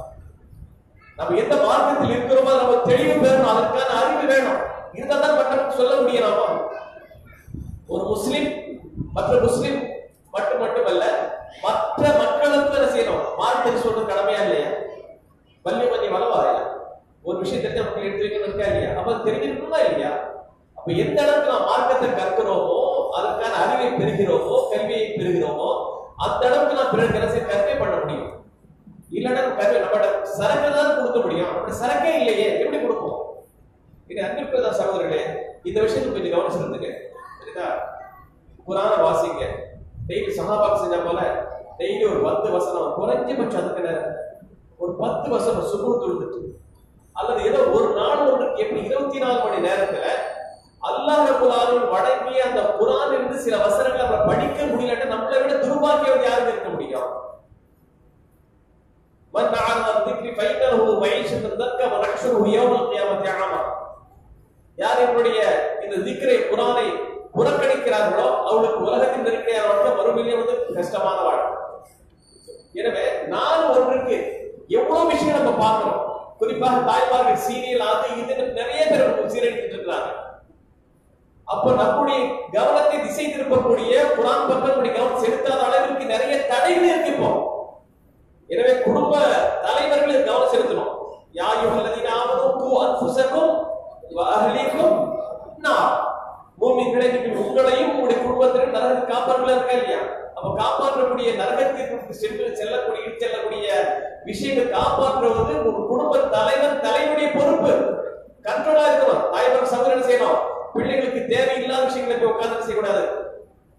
நம்ம எந்த மார்க்கத்தில் இருக்கிறோமோ நம்ம தெளிவு பெறணும் அதற்கான அறிவு வேணும். இருந்தால் தான் மற்ற சொல்ல முடியும் ஒரு முஸ்லிம் மற்ற முஸ்லிம் மட்டும் மட்டுமல்ல மற்ற மக்களுக்கு என்ன செய்யணும்? மார்க்கத்தை சொல்றது கடமையா இல்லையா? வள்ளி மணி வளவாதையா ஒரு விஷயம் தெரிஞ்ச மக்கள் எடுத்து வைக்கணும் இருக்கா இல்லையா? அப்ப தெரிஞ்சிருக்கணுமா இல்லையா? அப்ப எந்த அளவுக்கு நாம் மார்க்கத்தை கற்கிறோமோ அதற்கான அறிவை பெறுகிறோமோ கல்வியை பெறுகிறோமோ அந்த அளவுக்கு நாம் பிறருக்கு என்ன கல்வி பண்ண முடியும். இல்லைன்னா கல்வி நம்மகிட்ட சரக்கு தான் கொடுக்க முடியும். அப்படி சரக்கே இல்லையே. எப்படி கொடுப்போம்? இது அன்பிற்குரிய சகோதரர்களே இந்த விஷயத்தை கொஞ்சம் கவனம் செலுத்துங்க சரிதா புராண வாசிங்க. டெய்லி சகாபாக்கு செஞ்ச போல டெய்லி ஒரு பத்து வசனம் குறைஞ்சபட்சம் அதுக்கு ஒரு பத்து வசனம் சுகுணு துருந்துட்டு அல்லது ஏதோ ஒரு நாள் ஒன்றுக்கு எப்படி இருபத்தி நாலு மணி நேரத்துல அல்லாஹ் குலாலும் வழங்கிய அந்த குரான் இருந்து சில வசனங்களை நம்ம படிக்க முடியலட்டு நம்மளை விட துர்பாக்கியம் யாருக்கு இருக்க முடியும்? மன் ஆனந்தி பைனல் ஒரு வயசு தக்க வனக்ஷரு யௌமல் கியாமத் யாமா யார் என்னுடைய இந்த திக்கரை குரானை புறக்கணிக்கிறார்களோ அவளுக்கு உலகத்தின் நெருக்கையான வாழ்க்கை மறுமையிலே வந்து கஷ்டமான வாழ்க்கை. எனவே நான் ஒன்றுக்கு எவ்வளவு விஷயம் நம்ம பார்க்கிறோம். குறிப்பாக தாய்மார்கள் சீரியல் அது இதுன்னு நிறைய பேர் சீரழித்துட்டு இருக்கிறாங்க. அப்ப நம்முடைய கவனத்தை திசை திருப்பக்கூடிய குரான் பக்கம் கவனம் செலுத்தாத அளவிற்கு நிறைய தடைகள் இருக்கு இப்போ எனவே குடும்ப தலைவர்கள் கவனம் செலுத்தணும். யார் ஆமனு கு வ நான் நீங்கள் உங்களையும் உங்களுடைய குடும்பத்திலும் நரக காப்பாற்றல இருக்கா இல்லையா? அப்ப காப்பாற்றக்கூடிய நரகத்திற்கு சென்று செல்லக்கூடிய செல்லக்கூடிய விஷயங்கள் காப்பாற்றுவது ஒரு குடும்ப தலைவர் தலைவனுடைய பொறுப்பு. கண்ட்ரோலா இருக்கணும். தாய்மார் சகோதரன் செய்யணும்? பிள்ளைகளுக்கு தேவையில்லாத விஷயங்களை போய் உட்கார்ந்து செய்யக்கூடாது?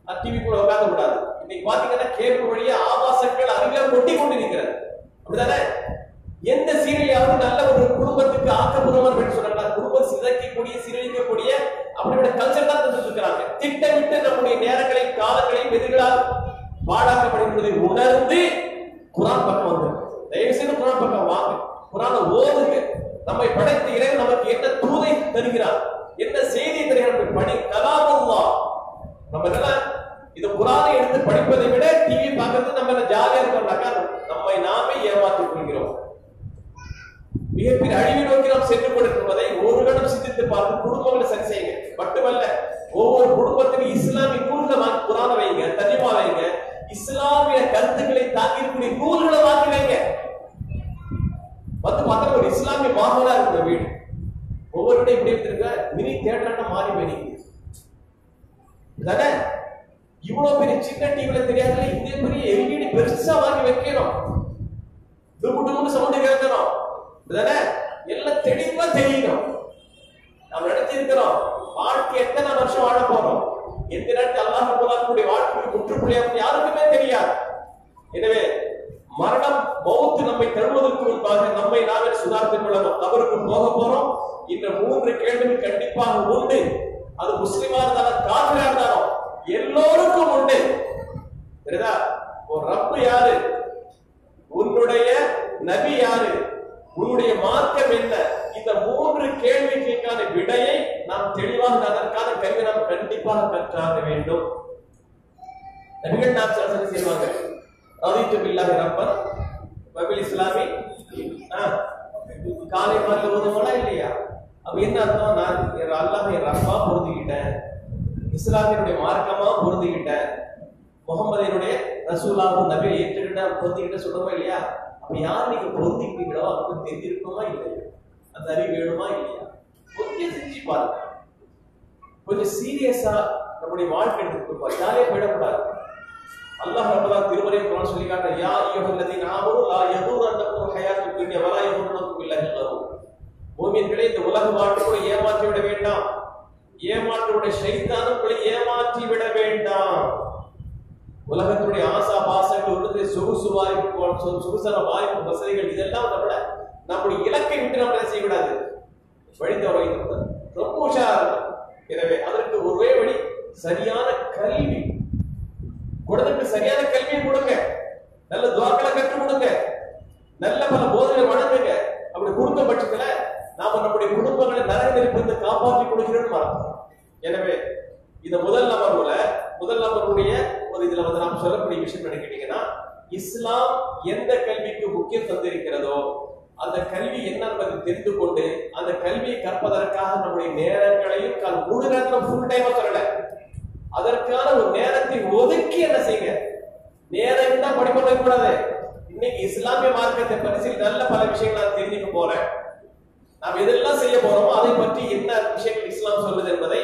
டிவி கூட உட்கார்ந்து கூடாது. இன்னைக்கு பாத்தீங்கன்னா கேபிள் வழியா ஆபாசங்கள் அருகில கொட்டி கொண்டு நிற்கிறது. அப்படிதானே எந்த சீரியலாவது நல்ல ஒரு குடும்பத்துக்கு ஆக்கப்பூர்வமான அப்படின்னு சொல்றாங்க சிதைக்கக்கூடிய சீரழிக்கக்கூடிய அப்படிப்பட்ட கல்ச்சர் தான் தந்துட்டு இருக்கிறாங்க. திட்டமிட்டு நம்முடைய நேரங்களை காலங்களையும் எதிர்களால் பாழாக்கப்படுகிறதை. உணர்ந்து குரான் பக்கம் வந்து தயவு செய்து குரான் பக்கம் வாங்க. குரானை ஓதுங்க. நம்மை படைத்த இறைவன் நமக்கு என்ன தூதை தருகிறார். என்ன செய்தி தருகிறார் பணி கலாமல்லா. நம்ம என்ன இது குரானை எடுத்து படிப்பதை விட டிவி பார்க்கறது நம்ம ஜாலியா இருக்கோம்னாக்கா நம்மை நாமே ஏமாற்றிக் கொள்கிறோம் மிகப்பெரிய அழிவை நோக்கி நாம் சென்று கொண்டிருப்பதை ஒரு கணம் சிந்தித்து பார்த்து குடும்பங்களை சரி செய்யுங்க. மட்டுமல்ல ஒவ்வொரு குடும்பத்திலும் இஸ்லாமிய நூல்களை குரான வைங்க தனிமா வைங்க இஸ்லாமிய கருத்துக்களை தாங்கி இருக்கக்கூடிய நூல்களை வாங்கி வைங்க. வந்து பார்த்தா ஒரு இஸ்லாமிய மாமலா இருக்கிற வீடு. ஒவ்வொரு இப்படி இருக்க மினி தேட்டரான மாறி போயிருக்கு தானே இவ்வளவு பெரிய சின்ன டிவில தெரியாதுல இதே பெரிய எல்இடி பெருசா வாங்கி வைக்கணும். டுபு சவுண்ட் கேட்கணும். எல்லாம் தெளிவா தெரியணும். நம்ம நினைச்சிருக்கிறோம் வாழ்க்கை எத்தனை வருஷம் வாழ போறோம்? எந்த நேரத்தில் அல்லாஹ் போலாக்கூடிய வாழ்க்கை முற்றுப்புள்ளியாக யாருக்குமே தெரியாது. எனவே மரணம் மௌத்து நம்மை தருவதற்கு முன்பாக நம்மை நாமே சுதாரித்துக் கொள்ளணும். கபருக்கு போக போறோம். இந்த மூன்று கேள்வி கண்டிப்பாக உண்டு. அது முஸ்லிமா இருந்தாலும் காதலா இருந்தாலும் எல்லோருக்கும் உண்டு. ஒரு ரப்பு யாரு? உன்னுடைய நபி யாரு? உன்னுடைய மார்க்கம் என்ன இந்த மூன்று கேள்விகளுக்கான விடையை நாம் தெளிவாக அதற்கான கல்வி நாம் கண்டிப்பாக கற்றாக வேண்டும். நபிகள் நாம் சரி செய்வாங்க ரதித்து பில்லாஹி ரப்பன் வபில் இஸ்லாமி ஆ, காலை மாதிரி ஓதுவோம்னா இல்லையா? அப்ப என்ன அர்த்தம்? நான் என் அல்லாஹ் என் ரப்பா பொருந்திக்கிட்டேன். இஸ்லாமியனுடைய மார்க்கமா பொருந்திக்கிட்டேன். முகமதியனுடைய ரசூலாவும் நபியை ஏற்றுக்கிட்டேன் பொருந்திக்கிட்ட சொல்றோமா இல்லையா? அப்ப யார் நீங்க பொருந்திக்கிறீங்களோ அவங்களுக்கு தெரிஞ்சிருக்குமா இல்லையா? அந்த அறிவு வேணுமா இல்லையா? கொஞ்சம் செஞ்சு பாருங்க. கொஞ்சம் சீரியஸா நம்முடைய வாழ்க்கை எடுத்துக்கோ யாரே போயிடக்கூடாது. அல்லாஹ் ரப்பலா திருமறை குரான் சொல்லி காட்ட யா அய்யுஹல்லதீன ஆமனு லா யகுரன்னக்கும் ஹயாத்து துன்யா வலா யகுரன்னக்கும் பில்லாஹில் கரூர் மூமின்களே இந்த உலக வாழ்க்கையை ஏமாற்றி விட வேண்டாம். ஏமாற்றுடைய ஷைத்தான் ஏமாற்றி விட வேண்டாம். உலகத்துடைய ஆசா பாசங்கள் உள்ளது சொகுசு வாய்ப்பு சொகுசன சொகுசான வாய்ப்பு வசதிகள் இதெல்லாம் நம்மள நம்முடைய இலக்கை விட்டு நம்ம என்ன செய்யக்கூடாது? வழி தவற ரொம்ப உஷாரா எனவே அதற்கு ஒரே வழி சரியான கல்வி. குழந்தைக்கு சரியான கல்வியை கொடுங்க. நல்ல துவாக்களை கற்றுக் கொடுங்க. நல்ல பல போதனை வழங்குங்க. அப்படி கொடுத்த பட்சத்துல நாம நம்முடைய குடும்பங்களை நரக நெருப்பிலிருந்து காப்பாற்றி கொடுக்கிறோம் எனவே இந்த முதல் நபர்ல முதல் நபருடைய ஒரு இதுல வந்து நாம் சொல்லக்கூடிய விஷயம் என்ன கேட்டீங்கன்னா இஸ்லாம் எந்த கல்விக்கு முக்கியம் தந்திருக்கிறதோ அந்த கல்வி என்ன என்பதை தெரிந்து கொண்டு அந்த கல்வியை கற்பதற்காக நம்முடைய நேரங்களையும் கால் முழு நேரத்துல ஃபுல் டைமா சொல்லல. அதற்கான ஒரு நேரத்தை ஒதுக்கி என்ன செய்யுங்க? நேரம் தான் படிப்பு கூடாது இன்னைக்கு இஸ்லாமிய மார்க்கத்தை பற்றி நல்ல பல விஷயங்கள் நான் தெரிஞ்சுக்க போறேன். நாம் எதெல்லாம் செய்ய போறோமோ அதை பற்றி என்ன விஷயங்கள் இஸ்லாம் சொல்லுது என்பதை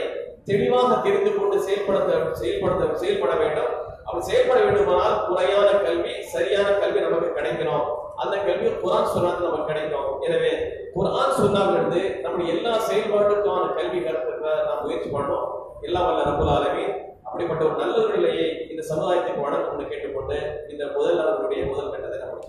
தெளிவாக தெரிந்து கொண்டு செயல்படுத்த செயல்படுத்த செயல்பட வேண்டும். அப்படி செயல்பட வேண்டுமானால் முறையான கல்வி சரியான கல்வி நமக்கு கிடைக்கணும். அந்த கல்வி குரான் சொன்னாது நமக்கு கிடைக்கும். எனவே குரான் சொன்னாலிருந்து நம்முடைய எல்லா செயல்பாட்டுக்கான கல்வி கற்க நாம் முயற்சி பண்ணோம் எல்லாம் வல்ல ரபுல் ஆலமீன். அப்படிப்பட்ட ஒரு நல்ல ஒரு நிலையை இந்த சமுதாயத்துக்கு வழங்கணும்னு கேட்டுக்கொண்டு இந்த முதல் அவர்களுடைய முதல் கட்டத்தை நம்ம